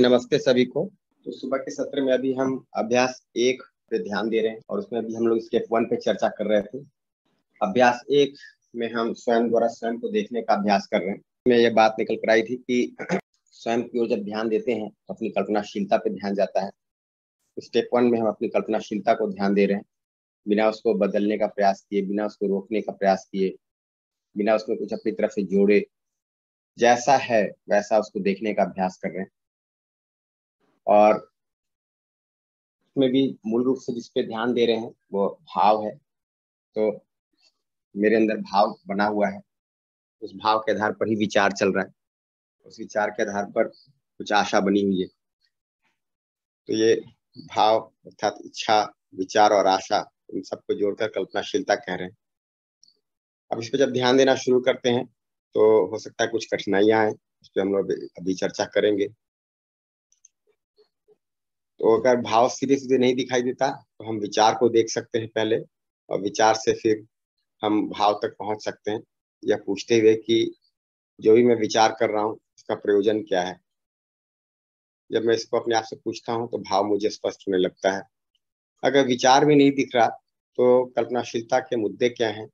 नमस्ते सभी को। तो सुबह के सत्र में अभी हम अभ्यास एक पे ध्यान दे रहे हैं और उसमें अभी हम लोग स्टेप वन पे चर्चा कर रहे थे। अभ्यास एक में हम स्वयं द्वारा स्वयं को देखने का अभ्यास कर रहे हैं। में ये बात निकल कर आई थी कि स्वयं की ओर जब ध्यान देते हैं तो अपनी कल्पनाशीलता पे ध्यान जाता है। स्टेप वन में हम अपनी कल्पनाशीलता को ध्यान दे रहे हैं। बिना उसको बदलने का प्रयास किए, बिना उसको रोकने का प्रयास किए, बिना उसमें कुछ अपनी तरफ़ से जोड़े, जैसा है वैसा उसको देखने का अभ्यास कर रहे हैं। और उसमें भी मूल रूप से जिस पे ध्यान दे रहे हैं, वो भाव है। तो मेरे अंदर भाव बना हुआ है। उस भाव के आधार पर ही विचार चल रहा है। उस विचार के आधार पर कुछ आशा बनी हुई है। तो ये भाव अर्थात इच्छा, विचार और आशा इन सबको जोड़कर कल्पनाशीलता कह रहे हैं। अब इस पर जब ध्यान देना शुरू करते हैं तो हो सकता है कुछ कठिनाइयाँ आए इस पर हम लोग अभी चर्चा करेंगे। तो अगर भाव सीधे सीधे नहीं दिखाई देता तो हम विचार को देख सकते हैं पहले और विचार से फिर हम भाव तक पहुँच सकते हैं। यह पूछते हुए कि जो भी मैं विचार कर रहा हूँ, इसका प्रयोजन क्या है? जब मैं इसको अपने आप से पूछता हूँ तो भाव मुझे स्पष्ट होने लगता है। अगर विचार भी नहीं दिख रहा तो कल्पनाशीलता के मुद्दे क्या हैं,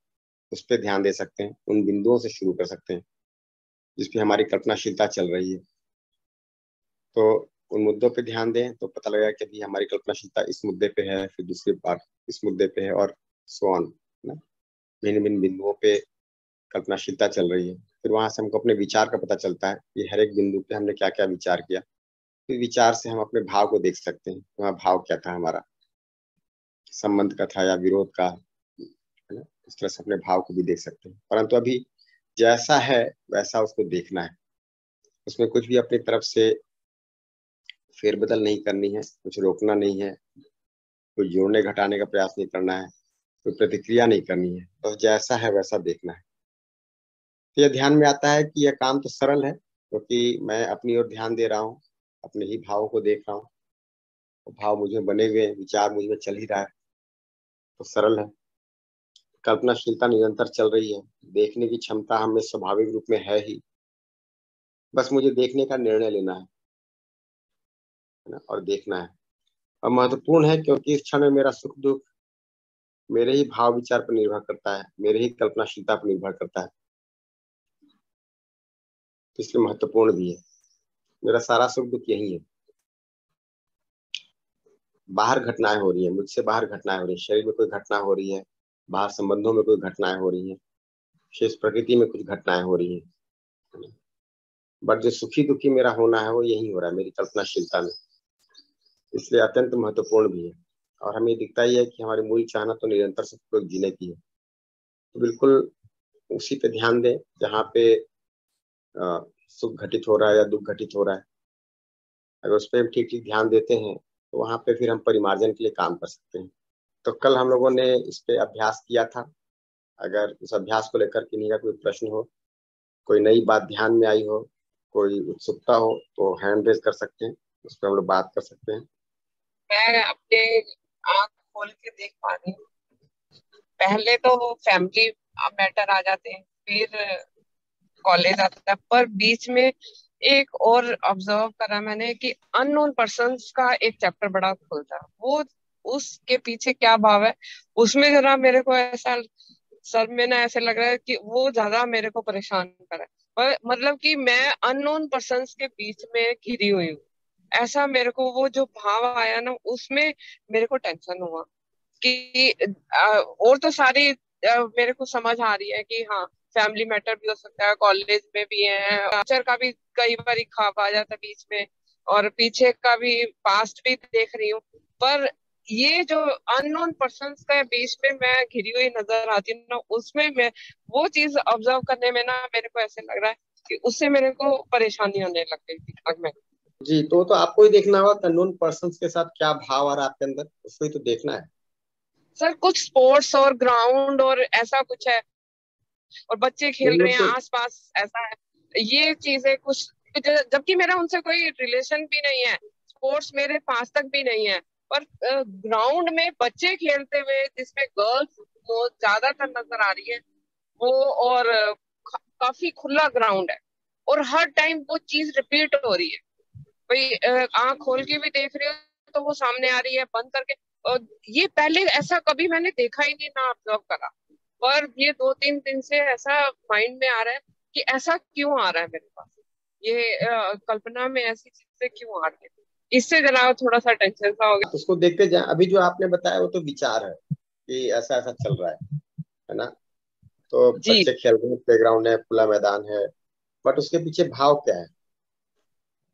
उस पर ध्यान दे सकते हैं, उन बिंदुओं से शुरू कर सकते हैं जिसपे हमारी कल्पनाशीलता चल रही है। तो उन मुद्दों पे ध्यान दें तो पता लगेगा कि अभी हमारी कल्पनाशीलता इस मुद्दे पे है, फिर दूसरी बार इस मुद्दे पे है, और सोन ना? भिन्न भिन्न बिंदुओं पे कल्पनाशीलता चल रही है। फिर वहाँ से हमको अपने विचार का पता चलता है कि हर एक बिंदु पे हमने क्या क्या विचार किया। फिर विचार से हम अपने भाव को देख सकते हैं वहाँ भाव क्या था हमारा। संबंध का था या विरोध का, है ना? इस तरह से अपने भाव को भी देख सकते हैं। परंतु अभी जैसा है, वैसा उसको देखना है। उसमें कुछ भी अपनी तरफ़ से फेरबदल नहीं करनी है, कुछ रोकना नहीं है, कोई जोड़ने घटाने का प्रयास नहीं करना है, कोई प्रतिक्रिया नहीं करनी है, बस तो जैसा है वैसा देखना है। तो यह ध्यान में आता है कि यह काम तो सरल है, क्योंकि तो मैं अपनी ओर ध्यान दे रहा हूँ, अपने ही भावों को देख रहा हूँ तो भाव मुझे बने हुए विचार मुझमें चल ही रहा है तो सरल है। कल्पनाशीलता निरंतर चल रही है, देखने की क्षमता हमें स्वाभाविक रूप में है ही। बस मुझे देखने का निर्णय लेना है। ना, और देखना है। और महत्वपूर्ण है क्योंकि इस क्षण में मेरा सुख दुख मेरे ही भाव विचार पर निर्भर करता है, मेरे ही कल्पनाशीलता पर निर्भर करता है। इसलिए महत्वपूर्ण भी है। मेरा सारा सुख दुख यही है। बाहर घटनाएँ हो रही है, मुझसे बाहर घटनाएँ हो रही है, शरीर में कोई घटना हो रही है, बाहर संबंधों में कोई घटनाएँ हो रही है, शेष प्रकृति में कुछ घटनाएँ हो रही है बट जो सुखी दुखी मेरा होना है, वो यही हो रहा है, मेरी कल्पनाशीलता में। इसलिए अत्यंत महत्वपूर्ण भी है। और हमें दिखता ही है कि हमारी मूल चाहना तो निरंतर सुख जीने की है। तो बिल्कुल उसी पे ध्यान दें जहाँ पे सुख घटित हो रहा है या दुख घटित हो रहा है। अगर उस पर हम ठीक ठीक ध्यान देते हैं तो वहाँ पे फिर हम परिमार्जन के लिए काम कर सकते हैं। तो कल हम लोगों ने इस पे अभ्यास किया था। अगर उस अभ्यास को लेकर किन्हीं का कोई प्रश्न हो, कोई नई बात ध्यान में आई हो, कोई उत्सुकता हो तो हैंड रेज कर सकते हैं, उस पर हम लोग बात कर सकते हैं। मैं अपने आँख खोल के देख पा रही हूँ। पहले तो फैमिली मैटर आ जाते हैं। फिर कॉलेज आता है। पर बीच में एक और ऑब्ज़र्व करा मैंने कि अननोन पर्सन का एक चैप्टर बड़ा खुलता वो उसके पीछे क्या भाव है? उसमें जरा मेरे को ऐसा सर में ना ऐसे लग रहा है कि वो ज़्यादा मेरे को परेशान कर है। मतलब कि मैं अननोन पर्सन के बीच में घिरी हुई हूँ। ऐसा मेरे को वो जो भाव आया ना, उसमें मेरे को टेंशन हुआ कि और तो सारी मेरे को समझ आ रही है कि हाँ फैमिली मैटर भी हो सकता है कॉलेज में भी है टीचर का भी कई बार खाप आ जाता बीच में, और पीछे का भी पास्ट भी देख रही हूँ। पर ये जो अननोन पर्सन का बीच में मैं घिरी हुई नज़र आती हूँ ना, उसमें मैं, वो चीज़ ऑब्ज़र्व करने में ना मेरे को ऐसे लग रहा है कि उससे मेरे को परेशानी होने लग गई थी अब मैं। जी तो तो आपको ही देखना होगा अननोन पर्सन के साथ क्या भाव आ रहा है आपके अंदर उसको ही तो देखना है। सर कुछ स्पोर्ट्स और ग्राउंड और ऐसा कुछ है। और बच्चे खेल रहे हैं आसपास ऐसा है। ये चीज़ें कुछ जबकि मेरा उनसे कोई रिलेशन भी नहीं है स्पोर्ट्स मेरे पास तक भी नहीं है। पर ग्राउंड में बच्चे खेलते हुए जिसमें गर्ल्स ज़्यादातर नज़र आ रही है वो और काफ़ी खुला ग्राउंड है। और हर टाइम वो चीज़ रिपीट हो रही है। भाई आँख खोल के भी देख रही हो तो वो सामने आ रही है बंद करके। और ये पहले ऐसा कभी मैंने देखा ही नहीं ना ऑब्ज़र्व करा। पर ये दो तीन दिन से ऐसा माइंड में आ रहा है कि ऐसा क्यों आ रहा है मेरे पास? ये आ, कल्पना में ऐसी चीज़ें क्यों आ रही है? इससे जरा थोड़ा सा टेंशन सा हो गया। उसको देखते जाए। अभी जो आपने बताया वो तो विचार है कि ऐसा ऐसा चल रहा है है ना? तो बच्चे खेल रहे हैं प्लेग्राउंड है खुला मैदान है बट उसके पीछे भाव क्या है?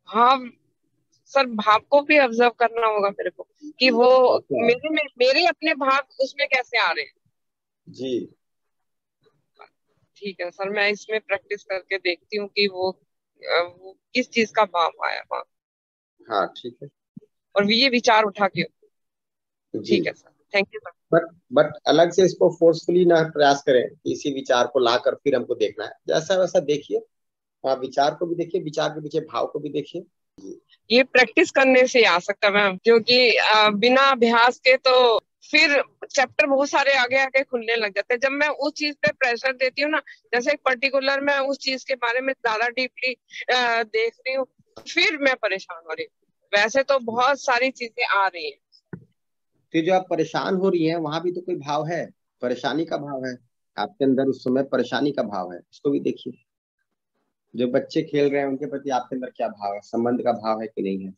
भाव सर भाव को भी ऑब्ज़र्व करना होगा मेरे को कि वो मेरे में मेरे अपने भाव उसमें कैसे आ रहे हैं। जी। ठीक है सर मैं इसमें प्रैक्टिस करके देखती हूँ कि वो, वो किस चीज़ का भाव आया वहाँ। हाँ ठीक है। और ये विचार उठा के ठीक है sir thank you sir but but अलग से इसको फोर्सफुली ना प्रयास करें इसी विचार को लाकर फिर हमको देखना है। जैसा वैसा देखिए विचार को भी देखिए विचार के पीछे भाव को भी देखिए। ये प्रैक्टिस करने से आ सकता मैम क्योंकि बिना अभ्यास के तो फिर चैप्टर बहुत सारे आगे आगे खुलने लग जाते हैं। जब मैं उस चीज़ पे प्रेशर देती हूँ ना, जैसे एक पर्टिकुलर मैं उस चीज़ के बारे में ज़्यादा डीपली देख रही हूँ, फिर मैं परेशान हो रही हूँ। वैसे तो बहुत सारी चीज़ें आ रही है। तो जो आप परेशान हो रही हैं, वहाँ भी तो कोई भाव है? परेशानी का भाव है? आपके अंदर उस समय परेशानी का भाव है, उसको भी देखिए। जो बच्चे खेल रहे हैं उनके प्रति आपके अंदर क्या भाव है? संबंध का भाव है कि नहीं है?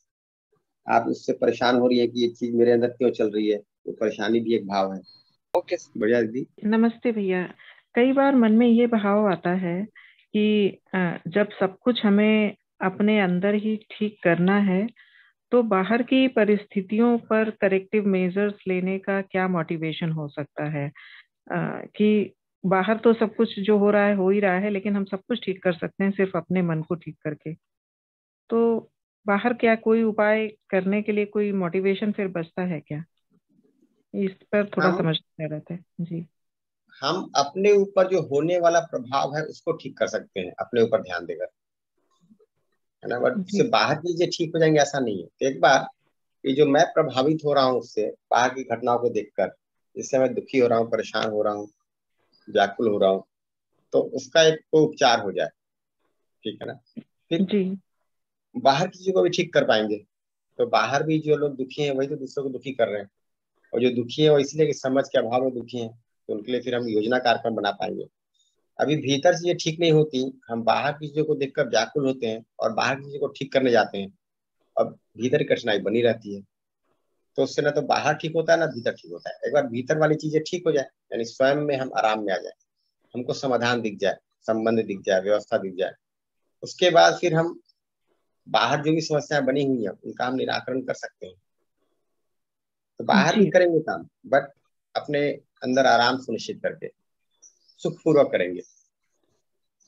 आप उससे परेशान हो रही है कि ये चीज़ मेरे अंदर क्यों चल रही है? वो तो परेशानी भी एक भाव है। ओके बढ़िया दीदी नमस्ते भैया। कई बार मन में ये भाव आता है कि जब सब कुछ हमें अपने अंदर ही ठीक करना है तो बाहर की परिस्थितियों पर करेक्टिव मेजर्स लेने का क्या मोटिवेशन हो सकता है? आ, कि बाहर तो सब कुछ जो हो रहा है हो ही रहा है लेकिन हम सब कुछ ठीक कर सकते हैं सिर्फ़ अपने मन को ठीक करके। तो बाहर क्या कोई उपाय करने के लिए कोई मोटिवेशन फिर बचता है क्या? इस पर थोड़ा समझते रहते हैं जी। हम अपने ऊपर जो होने वाला प्रभाव है उसको ठीक कर सकते हैं अपने ऊपर ध्यान देकर। है ना? बट उससे बाहर की चीज़ें ठीक हो जाएँगे ऐसा नहीं है। तो एक बार ये जो मैं प्रभावित हो रहा हूँ उससे बाहर की घटनाओं को देखकर जिससे मैं दुखी हो रहा हूँ परेशान हो रहा हूँ व्याकुल हो रहा हूँ तो उसका एक को उपचार हो जाए। ठीक है ना? फिर जी। बाहर की चीज़ों को भी ठीक कर पाएँगे। तो बाहर भी जो लोग दुखी हैं वही तो दूसरों को दुखी कर रहे हैं। और जो दुखी है वो इसलिए कि समझ के अभाव में दुखी हैं तो उनके लिए फिर हम योजना कार्यक्रम बना पाएँगे। अभी भीतर चीज़ें ठीक नहीं होती हम बाहर की चीज़ों को देखकर व्याकुल होते हैं और बाहर की चीज़ों को ठीक करने जाते हैं। और भीतर की कठिनाई बनी रहती है। तो उससे ना तो बाहर ठीक होता है ना भीतर ठीक होता है। एक बार भीतर वाली चीज़ें ठीक हो जाए यानी स्वयं में हम आराम में आ जाए हमको समाधान दिख जाए संबंध दिख जाए व्यवस्था दिख जाए। उसके बाद फिर हम बाहर जो भी समस्याएँ बनी हुई है उनका हम निराकरण कर सकते हैं। तो बाहर भी करेंगे काम बट अपने अंदर आराम सुनिश्चित करके सुखपूर्वक करेंगे।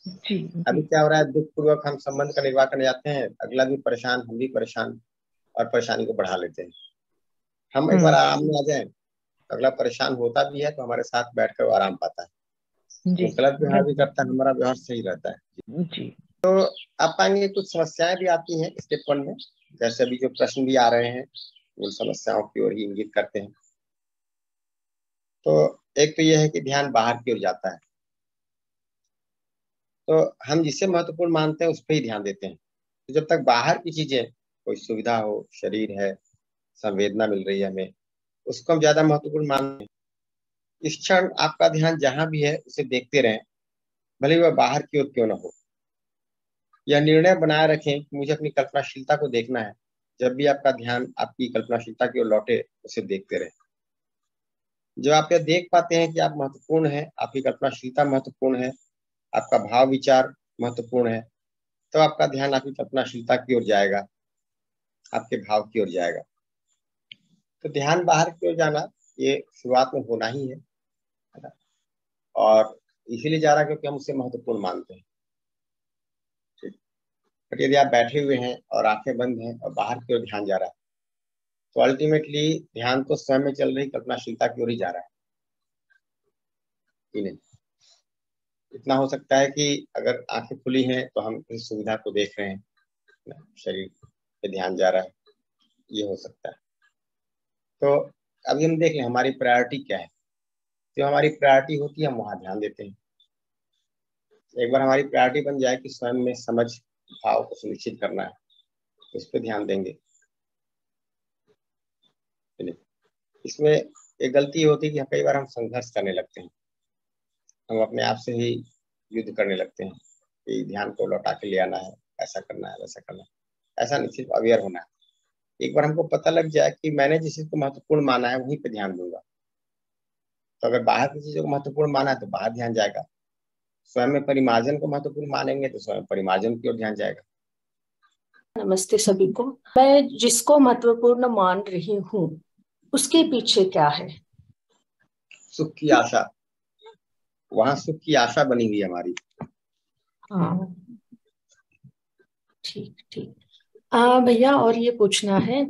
जी, अभी क्या हो रहा है दुख पूर्वक हम संबंध का निर्वाह करने जाते हैं अगला भी परेशान हम भी परेशान और परेशानी को बढ़ा लेते हैं। हम एक बार हम्म। आराम में आ जाए। अगला परेशान होता भी है तो हमारे साथ बैठकर वो आराम पाता है। जी, गलत व्यवहार भी करता है हमारा व्यवहार सही रहता है। जी। तो आप पाएँगे कुछ समस्याएँ भी आती हैं स्टेप वन में। जैसे अभी जो प्रश्न भी आ रहे हैं उन समस्याओं की ओर ही इंगित करते हैं। तो एक तो यह है कि ध्यान बाहर की ओर जाता है। तो हम जिसे महत्वपूर्ण मानते हैं उस पर ही ध्यान देते हैं। तो जब तक बाहर की चीज़ें कोई सुविधा हो शरीर है संवेदना मिल रही है हमें। उसको हम ज़्यादा महत्वपूर्ण मानते हैं। इस क्षण आपका ध्यान जहाँ भी है, उसे देखते रहें। भले वह बाहर की ओर क्यों ना हो। यह निर्णय बनाए रखें कि मुझे अपनी कल्पनाशीलता को देखना है। जब भी आपका ध्यान आपकी कल्पनाशीलता की ओर लौटे, उसे देखते रहें। जब आप यह देख पाते हैं कि आप महत्वपूर्ण है, आपकी कल्पनाशीलता महत्वपूर्ण है, आपका भाव विचार महत्वपूर्ण है तो आपका ध्यान आपकी कल्पनाशीलता की ओर जाएगा, आपके भाव की ओर जाएगा। तो ध्यान बाहर क्यों जाना? ये शुरुआत में होना ही है और इसीलिए जा रहा क्योंकि हम उसे महत्वपूर्ण मानते हैं। बट यदि आप बैठे हुए हैं और आँखें बंद हैं और बाहर की ओर ध्यान जा रहा है तो अल्टीमेटली ध्यान तो स्वयं में चल रही, कल्पनाशीलता की ओर ही जा रहा है। नहीं? इतना हो सकता है कि अगर आँखें खुली हैं तो हम इस सुविधा को देख रहे हैं शरीर पे ध्यान जा रहा है, ये हो सकता है। तो अभी हम देख लें, हमारी प्रायोरिटी क्या है? जो हमारी प्रायोरिटी होती है, हम वहाँ ध्यान देते हैं। एक बार हमारी प्रायोरिटी बन जाए कि स्वयं में समझ, भाव को सुनिश्चित करना है। उस पर ध्यान देंगे। इसमें एक गलती होती है कि कई बार हम संघर्ष करने लगते हैं। हम अपने आप से ही युद्ध करने लगते हैं कि ध्यान को लौटा के ले आना है, ऐसा करना है, वैसा करना है। ऐसा नहीं सिर्फ़ अवेयर होना है। एक बार हमको पता लग जाए कि मैंने जिस चीज़ को महत्वपूर्ण माना है वहीं पे ध्यान दूँगा। तो अगर बाहर की चीज़ों को महत्वपूर्ण माना है तो बाहर ध्यान जाएगा। स्वयं में परिमार्जन को महत्वपूर्ण मानेंगे तो स्वयं परिमार्जन की ओर ध्यान जाएगा। नमस्ते सभी को। मैं जिसको महत्वपूर्ण मान रही हूँ उसके पीछे क्या है? सुख की आशा। वहाँ सुख की आशा बनी हुई हमारी। हाँ। ठीक ठीक। भैया और ये पूछना है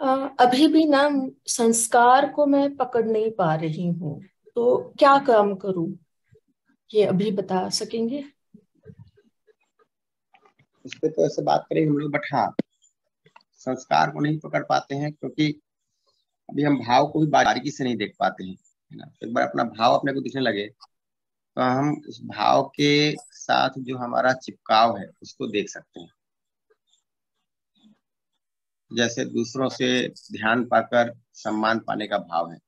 आ, अभी भी ना संस्कार को मैं पकड़ नहीं पा रही हूँ तो क्या काम करूँ? ये अभी बता सकेंगे? इस पे तो ऐसे बात करेंगे हम लोग बट हाँ संस्कार को नहीं पकड़ पाते हैं क्योंकि अभी हम भाव को भी बारीकी से नहीं देख पाते हैं है ना? एक बार अपना भाव अपने को दिखने लगे तो हम उस भाव के साथ जो हमारा चिपकाव है उसको देख सकते हैं। जैसे दूसरों से ध्यान पाकर सम्मान पाने का भाव है।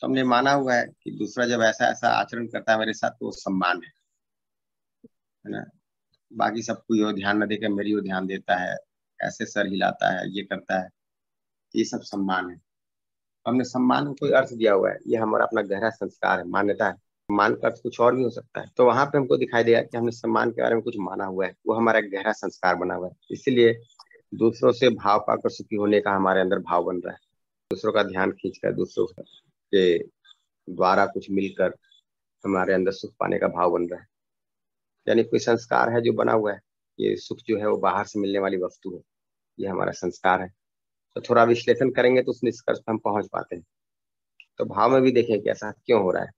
तो हमने माना हुआ है कि दूसरा जब ऐसा ऐसा आचरण करता है मेरे साथ तो सम्मान है। है ना? बाकी सबको यो ध्यान न देकर मेरी ओर ध्यान देता है, ऐसे सर हिलाता है, ये करता है, ये सब सम्मान है। हमने सम्मान को कोई अर्थ दिया हुआ है। ये हमारा अपना गहरा संस्कार है, मान्यता है। सम्मान का अर्थ कुछ और भी हो सकता है। तो वहाँ पे हमको दिखाई दिया कि हमने सम्मान के बारे में कुछ माना हुआ है। वो हमारा गहरा संस्कार बना हुआ है। इसीलिए दूसरों से भाव पाकर सुखी होने का हमारे अंदर भाव बन रहा है। दूसरों का ध्यान खींचकर, दूसरों के द्वारा कुछ मिलकर हमारे अंदर सुख पाने का भाव बन रहा है। यानी कोई संस्कार है जो बना हुआ है, ये सुख जो है वो बाहर से मिलने वाली वस्तु है। ये हमारा संस्कार है। तो थोड़ा विश्लेषण करेंगे तो उस निष्कर्ष पर हम पहुँच पाते हैं। तो भाव में भी देखें कि ऐसा क्यों हो रहा है।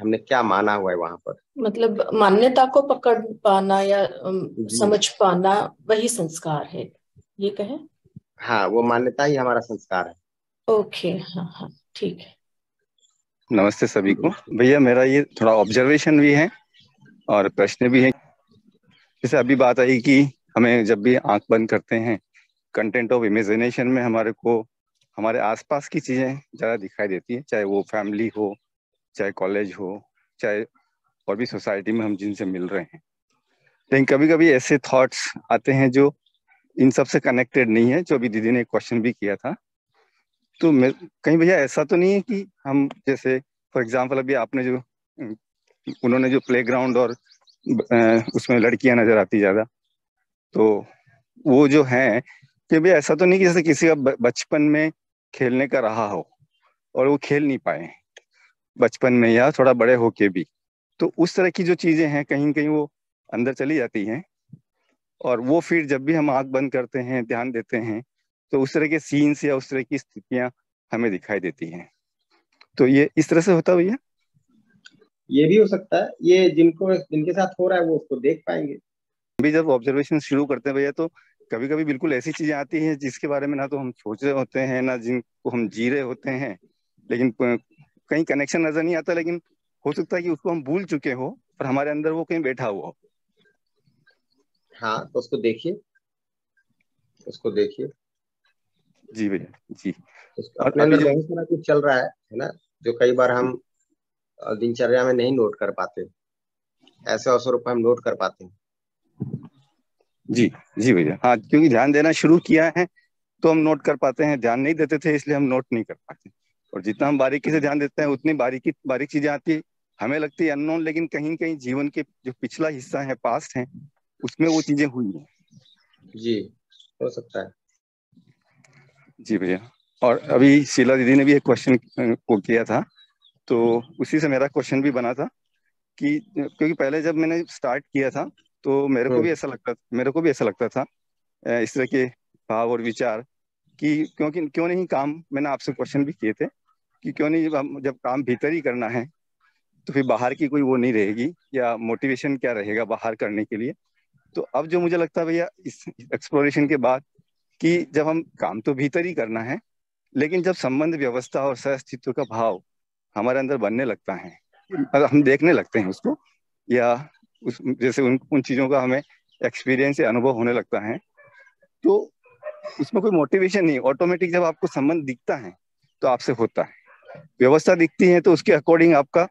हमने क्या माना हुआ है वहाँ पर? मतलब मान्यता को पकड़ पाना या समझ पाना वही संस्कार है। ये कहे? हाँ वो मान्यता ही हमारा संस्कार है। ओके हाँ हाँ ठीक है। नमस्ते सभी को। भैया मेरा ये थोड़ा ऑब्जर्वेशन भी है और प्रश्न भी है। जैसे अभी बात आई कि हमें जब भी आँख बंद करते हैं कंटेंट ऑफ़ इमेजिनेशन में हमारे को हमारे आसपास की चीज़ें ज़्यादा दिखाई देती है चाहे वो फैमिली हो चाहे कॉलेज हो, चाहे और भी सोसाइटी में हम जिनसे मिल रहे हैं। लेकिन कभी कभी ऐसे थॉट्स आते हैं जो इन सबसे कनेक्टेड नहीं है, जो अभी दीदी ने क्वेश्चन भी किया था। तो मैं, कहीं भैया ऐसा तो नहीं है कि हम जैसे फॉर एग्ज़ाम्पल अभी आपने जो, उन्होंने जो प्लेग्राउंड और उसमें लड़कियाँ नज़र आती ज़्यादा तो वो जो है, कि भाई ऐसा तो नहीं कि जैसे किसी का बचपन में खेलने का रहा हो, और वो खेल नहीं पाए। बचपन में या थोड़ा बड़े होके भी। तो उस तरह की जो चीज़ें हैं कहीं कहीं वो अंदर चली जाती हैं। और वो फिर जब भी हम आँख बंद करते हैं ध्यान देते हैं तो उस तरह के सीन्स या उस तरह की स्थितियाँ हमें दिखाई देती हैं। तो ये इस तरह से होता भैया? ये भी हो सकता है। ये जिनको जिनके साथ हो रहा है वो उसको देख पाएँगे। अभी जब ऑब्जर्वेशन शुरू करते हैं भैया तो कभी कभी बिल्कुल ऐसी चीज़ें आती हैं जिसके बारे में ना तो हम सोच रहे होते हैं ना जिनको हम जी रहे होते हैं। लेकिन कहीं कनेक्शन नज़र नहीं आता लेकिन हो सकता है कि उसको हम भूल चुके हो और हमारे अंदर वो कहीं बैठा हुआ हो। हाँ तो उसको देखिए। उसको देखिए। जी भैया जी। अपने अंदर बहुत सारा कुछ चल रहा है है ना जो कई बार हम दिनचर्या में नहीं नोट कर पाते। ऐसे अवसरों पर हम नोट कर पाते हैं। जी जी भैया। हाँ क्योंकि ध्यान देना शुरू किया है तो हम नोट कर पाते हैं। ध्यान नहीं देते थे इसलिए हम नोट नहीं कर पाते। और जितना हम बारीकी से ध्यान देते हैं उतनी बारीकी बारीक चीज़ें आती है। हमें लगती है अननोन लेकिन कहीं कहीं जीवन के जो पिछला हिस्सा है पास्ट है उसमें वो चीज़ें हुई है। जी हो सकता है। जी भैया। और अभी शीला दीदी ने भी एक क्वेश्चन को किया था तो उसी से मेरा क्वेश्चन भी बना था कि क्योंकि पहले जब मैंने स्टार्ट किया था तो मेरे को भी हम्म। ऐसा लगता मेरे को भी ऐसा लगता था इस तरह के भाव और विचार कि क्योंकि क्यों नहीं काम मैंने आपसे क्वेश्चन भी किए थे कि क्यों नहीं, जब हम, जब काम भीतर ही करना है तो फिर बाहर की कोई वो नहीं रहेगी, या मोटिवेशन क्या रहेगा बाहर करने के लिए? तो अब जो मुझे लगता है भैया, इस एक्सप्लोरेशन के बाद कि जब हम काम तो भीतर ही करना है, लेकिन जब संबंध, व्यवस्था और सहअस्तित्व का भाव हमारे अंदर बनने लगता है हम देखने लगते हैं उसको, या उस, जैसे उन उन चीज़ों का हमें एक्सपीरियंस या अनुभव होने लगता है तो उसमें कोई मोटिवेशन नहीं ऑटोमेटिक जब आपको संबंध दिखता है तो आपसे होता है। व्यवस्था दिखती है तो उसके अकॉर्डिंग आपका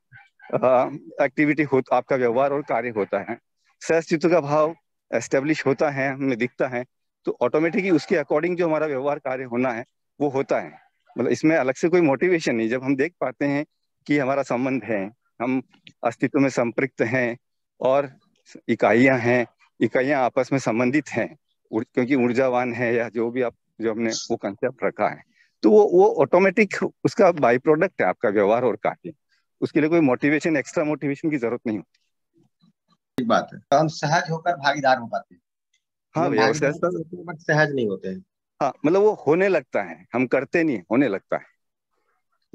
एक्टिविटी हो, आपका व्यवहार और कार्य होता है। सहस्तित्व का भाव एस्टेब्लिश होता है हमें दिखता है तो ऑटोमेटिकली उसके अकॉर्डिंग जो हमारा व्यवहार कार्य होना है, वो होता है। मतलब इसमें अलग से कोई मोटिवेशन नहीं। जब हम देख पाते हैं कि हमारा संबंध है, हम अस्तित्व में संपृक्त हैं और इकाइयाँ हैं, इकाइयाँ आपस में संबंधित हैं क्योंकि ऊर्जावान है या जो भी आप, जो हमने वो कंसेप्ट रखा है। तो वो वो ऑटोमेटिक उसका बाई प्रोडक्ट है आपका व्यवहार और कार्य। उसके लिए कोई मोटिवेशन एक्स्ट्रा मोटिवेशन की ज़रूरत नहीं होती। बात है। तो हम सहज होकर भागीदार हो पाते हैं। हाँ भैया सहज नहीं होते हैं। हाँ मतलब वो होने लगता है। हम करते नहीं होने लगता है।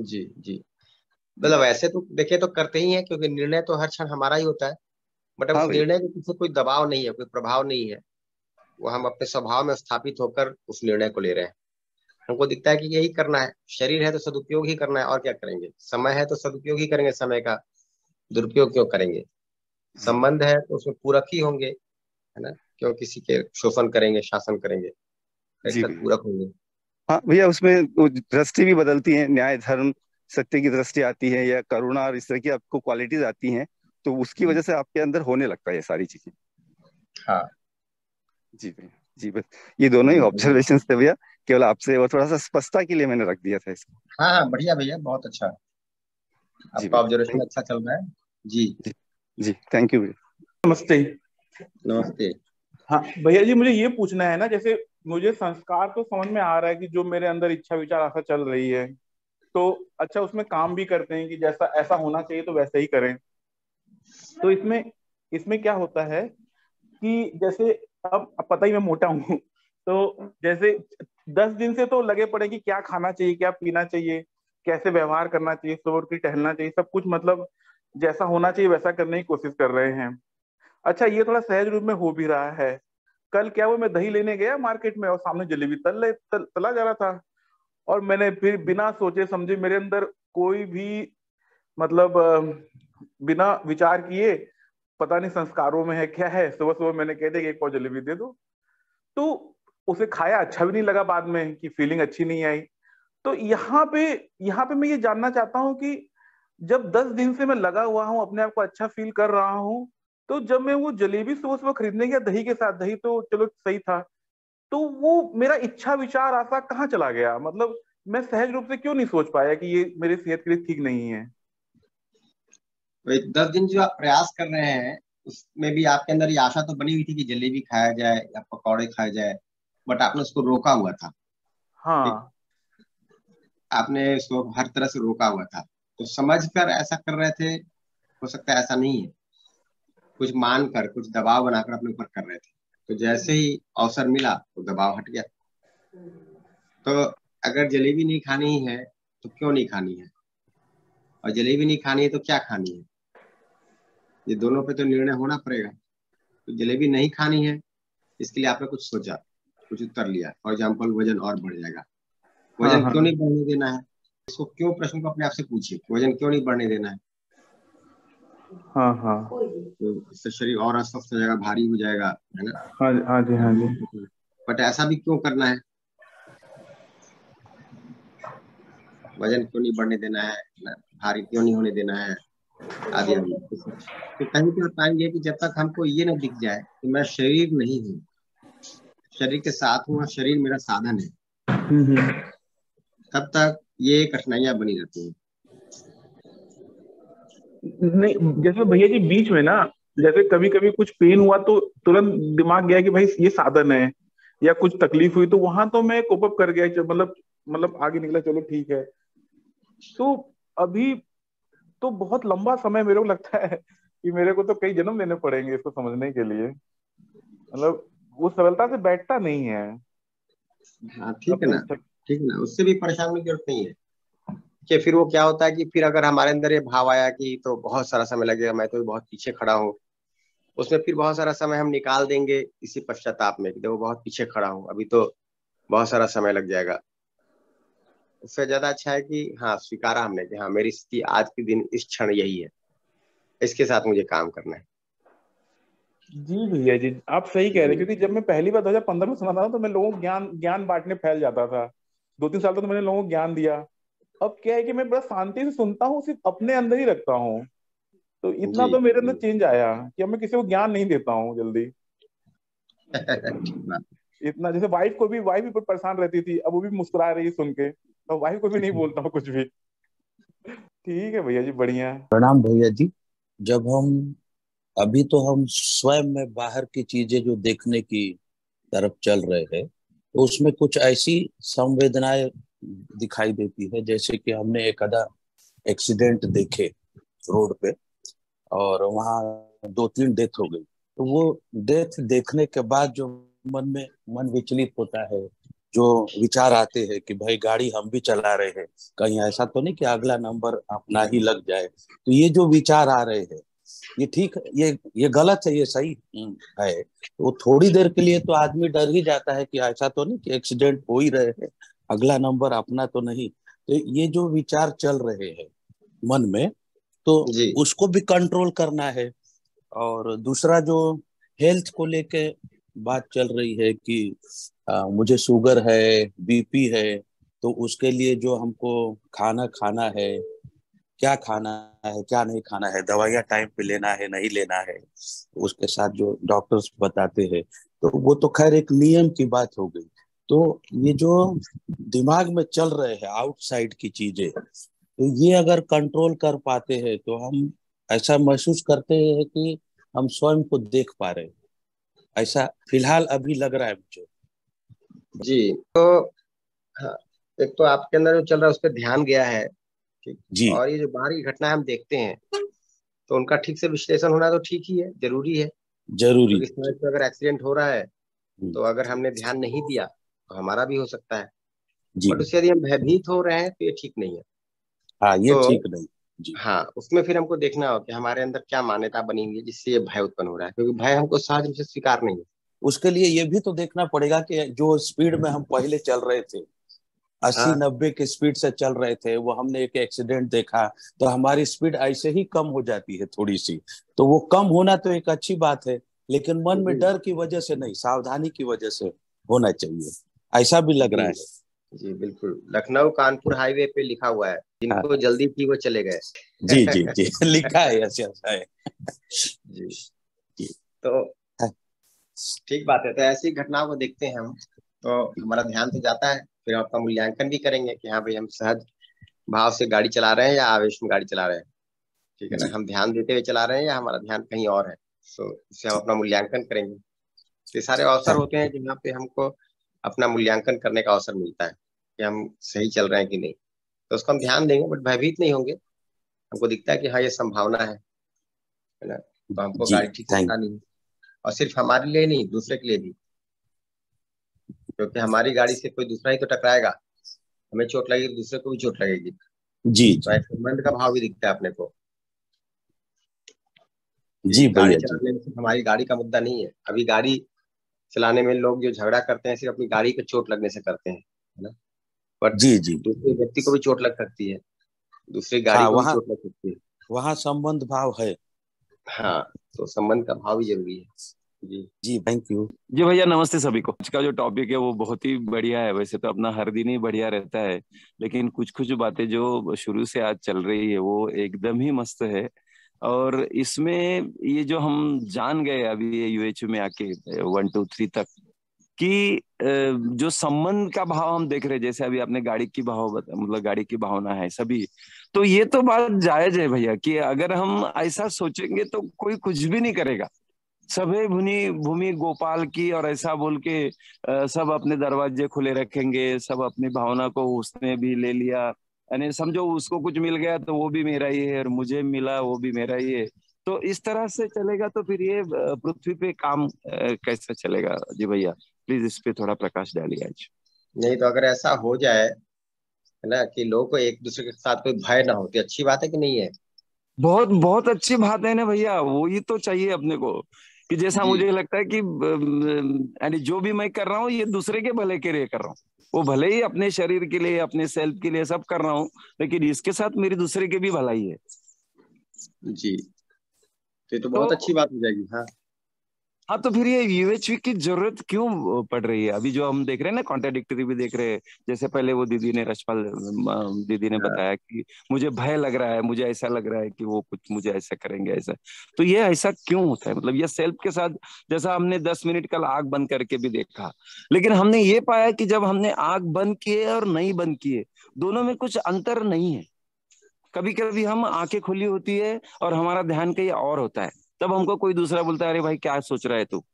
जी जी। मतलब वैसे तो देखे तो करते ही हैं क्योंकि निर्णय तो हर क्षण हमारा ही होता है। बट हाँ निर्णय के पीछे कोई दबाव नहीं है कोई प्रभाव नहीं है। वो हम अपने स्वभाव में स्थापित होकर उस निर्णय को ले रहे हैं। हमको दिखता है कि यही करना है। शरीर है तो सदुपयोग ही करना है और क्या करेंगे? समय है तो सदुपयोग ही करेंगे समय का। दुरुपयोग क्यों करेंगे? संबंध है तो उसमें पूरक ही होंगे है ना? क्यों किसी के शोषण करेंगे शासन करेंगे? पूरक होंगे। हाँ भैया उसमें दृष्टि भी बदलती है न्याय धर्म सत्य की दृष्टि आती है या करुणा और इस तरह की आपको क्वालिटीज आती हैं तो उसकी वजह से आपके अंदर होने लगता है ये सारी चीज़ें। हाँ। जी भैया। जी बस ये दोनों ही ऑब्जर्वेशन थे भैया। केवल आपसे और थोड़ा सा स्पष्टता के लिए मैंने रख दिया था इसको। हाँ हाँ बढ़िया भैया बहुत अच्छा। आपका ऑब्जर्वेशन अच्छा चल रहा है। जी। जी जी थैंक यू भैया। नमस्ते। नमस्ते। हाँ भैया जी मुझे ये पूछना है ना जैसे मुझे संस्कार तो समझ में आ रहा है कि जो मेरे अंदर इच्छा विचार ऐसा चल रही है तो अच्छा उसमें काम भी करते हैं कि जैसा ऐसा होना चाहिए तो वैसे ही करें। तो इसमें इसमें क्या होता है कि जैसे अब पता ही मैं मोटा हूँ तो जैसे दस दिन से तो लगे पड़े कि क्या खाना चाहिए क्या पीना चाहिए कैसे व्यवहार करना चाहिए सुबह की टहलना चाहिए सब कुछ मतलब जैसा होना चाहिए वैसा करने की कोशिश कर रहे हैं। अच्छा ये थोड़ा सहज रूप में हो भी रहा है। कल क्या वो मैं दही लेने गया मार्केट में और सामने जलेबी तल ले तल, तला जा रहा था। और मैंने फिर बिना सोचे समझे मेरे अंदर कोई भी मतलब बिना विचार किए पता नहीं संस्कारों में है क्या है सुबह सुबह मैंने कह दिया एक और जलेबी दे दो। तो उसे खाया अच्छा भी नहीं लगा बाद में कि फीलिंग अच्छी नहीं आई। तो यहाँ पे यहाँ पे मैं ये जानना चाहता हूँ कि जब दस दिन से मैं लगा हुआ हूँ, अपने आप को अच्छा फील कर रहा हूँ तो जब मैं वो जलेबी सुबह सुबह खरीदने गया दही के साथ, दही तो चलो सही था तो वो मेरा इच्छा, विचार, आशा कहाँ चला गया? मतलब मैं सहज रूप से क्यों नहीं सोच पाया कि ये मेरी सेहत के लिए ठीक नहीं है? दस दिन जो आप प्रयास कर रहे हैं, उसमें भी आपके अंदर ये आशा तो बनी हुई थी कि जलेबी खाया जाए या पकौड़े खाए जाए। बट आपने उसको रोका हुआ था। हाँ। आपने उसको हर तरह से रोका हुआ था। तो समझ कर ऐसा कर रहे थे हो सकता है ऐसा नहीं है। कुछ मान कर कुछ दबाव बनाकर अपने ऊपर कर रहे थे। तो जैसे ही अवसर मिला तो दबाव हट गया। तो अगर जलेबी नहीं खानी है तो क्यों नहीं खानी है? और जलेबी नहीं खानी है तो क्या खानी है? ये दोनों पे तो निर्णय होना पड़ेगा। तो जलेबी नहीं खानी है इसके लिए आपने कुछ सोचा। कुछ उत्तर लिया। फॉर एग्ज़ाम्पल वज़न और बढ़ जाएगा। वज़न हाँ, हाँ। क्यों नहीं बढ़ने देना है? इसको क्यों प्रश्न को अपने आप से पूछिए? वज़न क्यों नहीं बढ़ने देना है? हाँ हाँ। तो इससे शरीर और अस्वस्थ हो जाएगा भारी हो जाएगा है ना? हाँ हाँ जी हाँ जी। बट ऐसा भी क्यों करना है? वज़न क्यों नहीं बढ़ने देना है? भारी क्यों नहीं होने देना है? आदि तो कहीं तो पाएँगे कि जब तक हमको ये ना दिख जाए कि मैं शरीर नहीं हूँ शरीर के साथ हूँ शरीर मेरा साधन है। तब तक ये कठिनाइयाँ बनी रहती है। नहीं जैसे भैया जी बीच में ना जैसे कभी कभी कुछ पेन हुआ तो तुरंत दिमाग गया कि भाई ये साधन है या कुछ तकलीफ़ हुई तो वहाँ तो मैं कोपअप कर गया मतलब मतलब आगे निकला चलो ठीक है। तो अभी तो बहुत लंबा समय मेरे को लगता है कि मेरे को तो कई जन्म लेने पड़ेंगे इसको समझने के लिए। मतलब वो सरलता से बैठता नहीं है। हाँ ठीक है ना। ठीक है ना उससे भी परेशान होने की ज़रूरत नहीं है। कि फिर वो क्या होता है कि फिर अगर हमारे अंदर ये भाव आया कि तो बहुत सारा समय लगेगा मैं तो बहुत पीछे खड़ा हूँ। उसमें फिर बहुत सारा समय हम निकाल देंगे इसी पश्चाताप में कि देखो बहुत पीछे खड़ा हूँ अभी तो बहुत सारा समय लग जाएगा। उससे ज़्यादा अच्छा है कि हाँ स्वीकारा हमने कि हाँ मेरी स्थिति आज के दिन इस क्षण यही है। इसके साथ मुझे काम करना है। जी भैया जी आप सही कह रहे हैं क्योंकि जब मैं पहली बार 2015 में सुना था तो मैं लोगों को ज्ञान ज्ञान बांटने फैल जाता था। दो तीन साल तक तो मैंने लोगों को ज्ञान दिया। अब क्या है कि मैं बड़ा शांति से सुनता हूँ सिर्फ़ अपने अंदर ही रखता हूँ। तो इतना तो मेरे अंदर चेंज आया कि अब मैं किसी को ज्ञान नहीं देता हूँ जल्दी। इतना जैसे वाइफ को भी वाइफ भी परेशान रहती थी अब वो भी मुस्कुरा रही सुन के। तो वाइफ को भी नहीं बोलता हूँ कुछ भी। ठीक है भैया जी बढ़िया। प्रणाम भैया जी। जब हम अभी तो हम स्वयं में बाहर की चीज़ें जो देखने की तरफ़ चल रहे हैं तो उसमें कुछ ऐसी संवेदनाएँ दिखाई देती है, जैसे कि हमने एक अदा एक्सीडेंट देखे रोड पे, और वहाँ दो तीन डेथ हो गई। तो वो डेथ देखने के बाद जो मन में, मन विचलित होता है, जो विचार आते हैं कि भाई गाड़ी हम भी चला रहे हैं, कहीं ऐसा तो नहीं कि अगला नंबर अपना ही लग जाए। तो ये जो विचार आ रहे हैं ये ठीक ये ये गलत है ये सही है। तो थोड़ी देर के लिए तो आदमी डर ही जाता है कि ऐसा तो नहीं कि एक्सीडेंट हो ही रहे हैं अगला नंबर अपना तो नहीं। तो ये जो विचार चल रहे हैं मन में तो उसको भी कंट्रोल करना है। और दूसरा जो हेल्थ को लेके बात चल रही है कि आ, मुझे शुगर है बीपी है तो उसके लिए जो हमको खाना खाना है क्या खाना है क्या नहीं खाना है दवाइयाँ टाइम पे लेना है नहीं लेना है उसके साथ जो डॉक्टर्स बताते हैं तो वो तो खैर एक नियम की बात हो गई। तो ये जो दिमाग में चल रहे हैं आउटसाइड की चीज़ें तो ये अगर कंट्रोल कर पाते हैं तो हम ऐसा महसूस करते हैं कि हम स्वयं को देख पा रहे हैं। ऐसा फ़िलहाल अभी लग रहा है मुझे। जी तो हाँ, एक तो आपके अंदर जो चल रहा है उस पर ध्यान गया है। जी। और ये जो बाहरी घटना हम देखते हैं तो उनका ठीक से विश्लेषण होना तो ठीक ही है ज़रूरी है। ज़रूरी। तो इस तरह से अगर एक्सीडेंट हो रहा है हम्म। तो अगर हमने ध्यान नहीं दिया तो हमारा भी हो सकता है। जी। बट उससे यदि हम भयभीत हो रहे हैं तो ये ठीक नहीं है। हाँ ये तो, ठीक नहीं जी। हाँ उसमें फिर हमको देखना हो कि हमारे अंदर क्या मान्यता बनी हुई है जिससे ये भय उत्पन्न हो रहा है क्योंकि भय हमको सहज रूप से स्वीकार नहीं है। उसके लिए ये भी तो देखना पड़ेगा कि जो स्पीड में हम पहले चल रहे थे अस्सी हाँ। नब्बे की स्पीड से चल रहे थे वो हमने एक एक्सीडेंट देखा तो हमारी स्पीड ऐसे ही कम हो जाती है थोड़ी सी तो वो कम होना तो एक अच्छी बात है लेकिन मन में डर की वजह से नहीं सावधानी की वजह से होना चाहिए। ऐसा भी लग रहा है। जी बिल्कुल। लखनऊ कानपुर हाईवे पे लिखा हुआ है जिनको हाँ। जल्दी थी वो चले गए। जी जी जी। लिखा है ऐसे ऐसा। है जी। जी। तो हाँ। ठीक बात है तो ऐसी घटनाओं को देखते हैं हम तो हमारा ध्यान तो जाता है। फिर हम अपना मूल्यांकन भी करेंगे कि हाँ भाई हम सहज भाव से गाड़ी चला रहे हैं या आवेश में गाड़ी चला रहे हैं। ठीक है ना? हम ध्यान देते हुए चला रहे हैं या हमारा ध्यान कहीं और है? तो इससे हम अपना मूल्यांकन करेंगे। तो सारे अवसर होते हैं जहाँ पे हमको अपना मूल्यांकन करने का अवसर मिलता है कि हम सही चल रहे हैं कि नहीं। तो उसको हम ध्यान देंगे बट भयभीत नहीं होंगे। हमको दिखता है कि हाँ ये संभावना है। ना? तो हमको गाड़ी ठीक नहीं और सिर्फ़ हमारे लिए नहीं दूसरे के लिए भी। क्योंकि हमारी गाड़ी से कोई दूसरा ही तो टकराएगा। हमें चोट लगेगी दूसरे को भी चोट लगेगी। जी तो संबंध का भाव भी दिखता है अपने को। जी गाड़ी चलाने में हमारी गाड़ी का मुद्दा नहीं है। अभी गाड़ी चलाने में लोग जो झगड़ा करते हैं सिर्फ़ अपनी गाड़ी को चोट लगने से करते हैं है ना? बट जी जी। दूसरे व्यक्ति को भी चोट लग सकती है। दूसरी गाड़ी हाँ, को भी चोट लग सकती है। वहाँ संबंध भाव है। हाँ तो संबंध का भाव भी ज़रूरी है। जी। जी थैंक यू जी भैया, नमस्ते सभी को। आज का जो टॉपिक है, वो बहुत ही बढ़िया है। वैसे तो अपना हर दिन ही बढ़िया रहता है, लेकिन कुछ कुछ बातें जो शुरू से आज चल रही है, वो एकदम ही मस्त है। और इसमें ये जो हम जान गए अभी ये यूएचयू में आके वन टू थ्री तक, कि जो संबंध का भाव हम देख रहे हैं, जैसे अभी आपने गाड़ी की भाव मतलब गाड़ी की भावना है सभी तो ये तो बात जायज़ है भैया, कि अगर हम ऐसा सोचेंगे तो कोई कुछ भी नहीं करेगा। सभी भूमि भूमि गोपाल की और ऐसा बोल के सब अपने दरवाजे खुले रखेंगे सब अपनी भावना को उसने भी ले लिया। यानी समझो उसको कुछ मिल गया तो वो भी मेरा ही है और मुझे मिला वो भी मेरा ही है। तो इस तरह से चलेगा तो फिर ये पृथ्वी पे काम कैसे चलेगा? जी भैया प्लीज़ इस पे थोड़ा प्रकाश डालिए आज। नहीं तो अगर ऐसा हो जाए है ना कि लोगों को एक दूसरे के साथ कोई भय ना हो तो अच्छी बात है कि नहीं है? बहुत बहुत अच्छी बात है ना भैया वो ही तो चाहिए अपने को। कि जैसा मुझे लगता है कि यानी जो भी मैं कर रहा हूँ ये दूसरे के भले के लिए कर रहा हूँ। वो भले ही अपने शरीर के लिए अपने सेल्फ के लिए सब कर रहा हूँ लेकिन इसके साथ मेरी दूसरे के भी भलाई है। जी। तो तो बहुत तो, अच्छी बात हो जाएगी हाँ। हाँ तो फिर ये यूएचवी की ज़रूरत क्यों पड़ रही है? अभी जो हम देख रहे हैं ना कॉन्ट्राडिक्टरी भी देख रहे हैं। जैसे पहले वो दीदी ने रजपाल दीदी ने हाँ। बताया कि मुझे भय लग रहा है मुझे ऐसा लग रहा है कि वो कुछ मुझे ऐसा करेंगे ऐसा। तो ये ऐसा क्यों होता है? मतलब ये सेल्फ के साथ जैसा हमने दस मिनट कल आग बंद करके भी देखा लेकिन हमने ये पाया कि जब हमने आग बंद किए और नहीं बंद किए दोनों में कुछ अंतर नहीं है। कभी कभी हम आँखें खुली होती है और हमारा ध्यान कहीं और होता है। तब हमको कोई दूसरा बोलता है अरे भाई क्या सोच रहा है तू?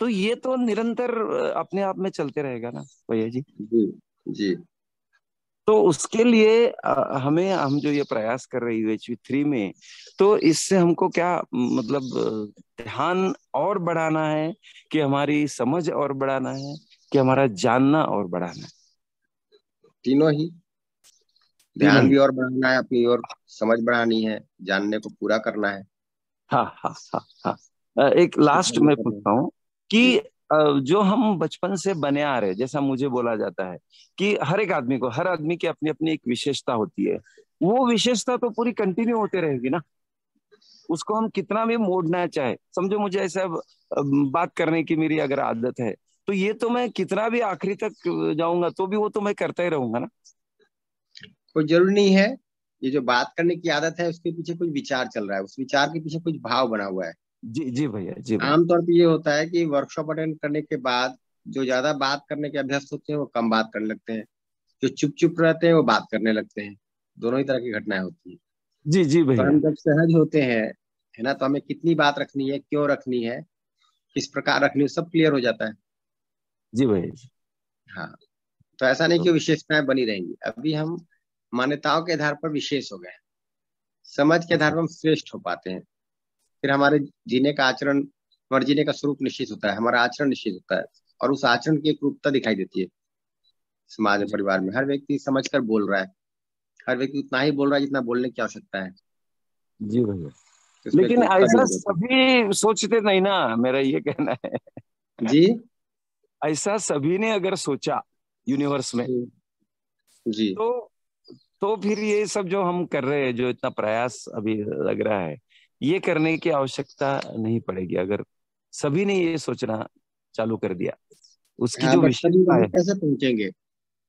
तो ये तो निरंतर अपने आप में चलते रहेगा ना भैया जी? जी जी। तो उसके लिए हमें हम जो ये प्रयास कर रहे हैं थ्री में तो इससे हमको क्या मतलब ध्यान और बढ़ाना है कि हमारी समझ और बढ़ाना है कि हमारा जानना और बढ़ाना है? तीनों ही। ध्यान भी और बढ़ाना है अपनी और समझ बढ़ानी है जानने को पूरा करना है। हाँ हाँ हाँ हाँ। एक लास्ट में पूछता हूँ कि जो। हम बचपन से बने आ रहे जैसा मुझे बोला जाता है कि हर एक आदमी को हर आदमी की अपनी अपनी एक विशेषता होती है। वो विशेषता तो पूरी कंटिन्यू होते रहेगी ना? उसको हम कितना भी मोड़ना चाहे समझो मुझे ऐसा बात करने की मेरी अगर आदत है तो ये तो मैं कितना भी आखिरी तक जाऊँगा तो भी वो तो मैं करता ही रहूँगा ना? कोई ज़रूरी नहीं है। ये जो बात करने की आदत है उसके पीछे कुछ विचार चल रहा है। उस विचार के पीछे कुछ भाव बना हुआ है। जी जी भैया जी आमतौर पर ये होता है कि वर्कशॉप अटेंड करने के बाद जो ज़्यादा बात करने के अभ्यस्त होते हैं वो कम बात करने लगते हैं। जो चुप चुप रहते हैं वो बात करने लगते हैं। दोनों ही तरह की घटनाएँ होती है। जी जी भैया। हम जब सहज होते हैं है ना तो हमें कितनी बात रखनी है क्यों रखनी है किस प्रकार रखनी है सब क्लियर हो जाता है। जी भैया हाँ तो ऐसा नहीं कि विशेषताएँ बनी रहेंगी। अभी हम मान्यताओं के आधार पर विशेष हो गए। समझ के आधार पर हम श्रेष्ठ हो पाते हैं। फिर हमारे जीने का आचरण हमारे जीने का स्वरूप निश्चित होता है हमारा आचरण निश्चित होता है और उस आचरण की एक रूपता दिखाई देती है। समाज में परिवार में हर व्यक्ति समझ कर बोल रहा है। हर व्यक्ति उतना ही बोल रहा है जितना बोलने की आवश्यकता है। जी भैया। तो लेकिन ऐसा सभी सोचते नहीं ना मेरा ये कहना है। जी? ऐसा सभी ने अगर सोचा यूनिवर्स में जी। तो तो फिर ये सब जो हम कर रहे हैं जो इतना प्रयास अभी लग रहा है ये करने की आवश्यकता नहीं पड़ेगी। अगर सभी ने ये सोचना चालू कर दिया उसकी हाँ, जो विशेषता है। कैसे पहुँचेंगे?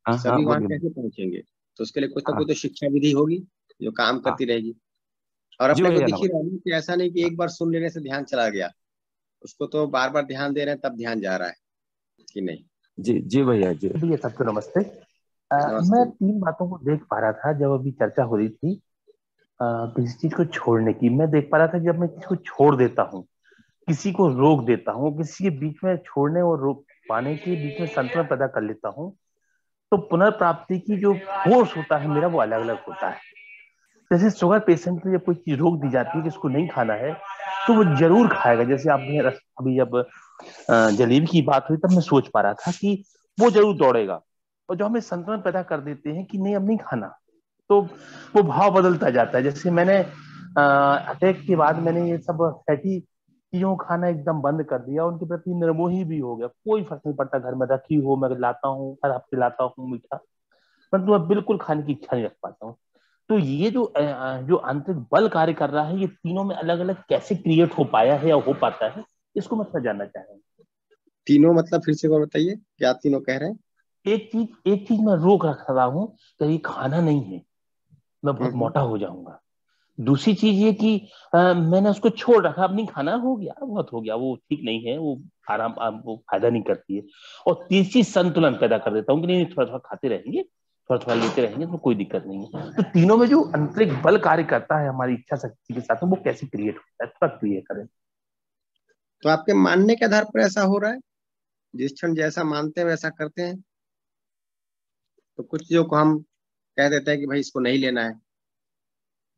हाँ, सभी हाँ, वहाँ कैसे पहुँचेंगे? तो उसके लिए कुछ ना। कुछ तो शिक्षा विधि होगी जो काम। करती रहेगी। और अपने को दिखी रहा कि ऐसा नहीं कि एक बार सुन लेने से ध्यान चला गया। उसको तो बार बार ध्यान दे रहे हैं तब ध्यान जा रहा है कि नहीं? जी जी भैया जी। भैया सबको नमस्ते। मैं तीन बातों को देख पा रहा था जब अभी चर्चा हो रही थी किसी चीज़ को छोड़ने की। मैं देख पा रहा था जब मैं किसी को छोड़ देता हूँ किसी को रोक देता हूँ किसी के बीच में छोड़ने और रोक पाने के बीच में संतुलन पैदा कर लेता हूँ तो पुनर्प्राप्ति की जो फोर्स होता है मेरा वो अलग अलग होता है। जैसे शुगर पेशेंट को जब कोई चीज़ रोक दी जाती है कि उसको नहीं खाना है तो वो ज़रूर खाएगा। जैसे आपने अभी जब जलेबी की बात हुई तब मैं सोच पा रहा था कि वो ज़रूर दौड़ेगा। और जो हमें संतुलन पैदा कर देते हैं कि नहीं, अब नहीं खाना तो वो भाव बदलता जाता है। जैसे मैंने अटैक के बाद मैंने ये सब फैटी चीज़ों खाना एकदम बंद कर दिया, उनके प्रति निर्मोही भी हो गया। कोई फ़र्क नहीं पड़ता घर में, रखी हो, मैं लाता हूँ हर हफ़्ते लाता हूँ, मीठा। परंतु मैं बिल्कुल खाने की इच्छा नहीं रख पाता हूँ। तो ये जो जो आंतरिक बल कार्य कर रहा है, ये तीनों में अलग अलग कैसे क्रिएट हो पाया है या हो पाता है, इसको मैं जानना चाह रहा हूँ तीनों मतलब फिर से बताइए, क्या तीनों कह रहे हैं? एक चीज़ एक चीज़ मैं रोक रख रहा हूँ कहीं खाना नहीं है। मैं बहुत मोटा हो जाऊँगा। दूसरी चीज़ ये कि आ, मैंने उसको छोड़ रखा। अब नहीं खाना हो गया बहुत हो गया। वो ठीक नहीं है वो आराम वो फ़ायदा नहीं करती है। और तीसरी संतुलन पैदा कर देता हूँ कि नहीं थोड़ा थोड़ा खाते रहेंगे थोड़ा थोड़ा लेते रहेंगे तो कोई दिक्कत नहीं है। तो तीनों में जो आंतरिक बल कार्य करता है हमारी इच्छा शक्ति के साथ वो कैसे क्रिएट होता है? थोड़ा क्लियर करें। तो आपके मानने के आधार पर ऐसा हो रहा है? जिस क्षण जैसा मानते हैं वैसा करते हैं? तो कुछ चीज़ों को हम कह देते हैं कि भाई इसको नहीं लेना है।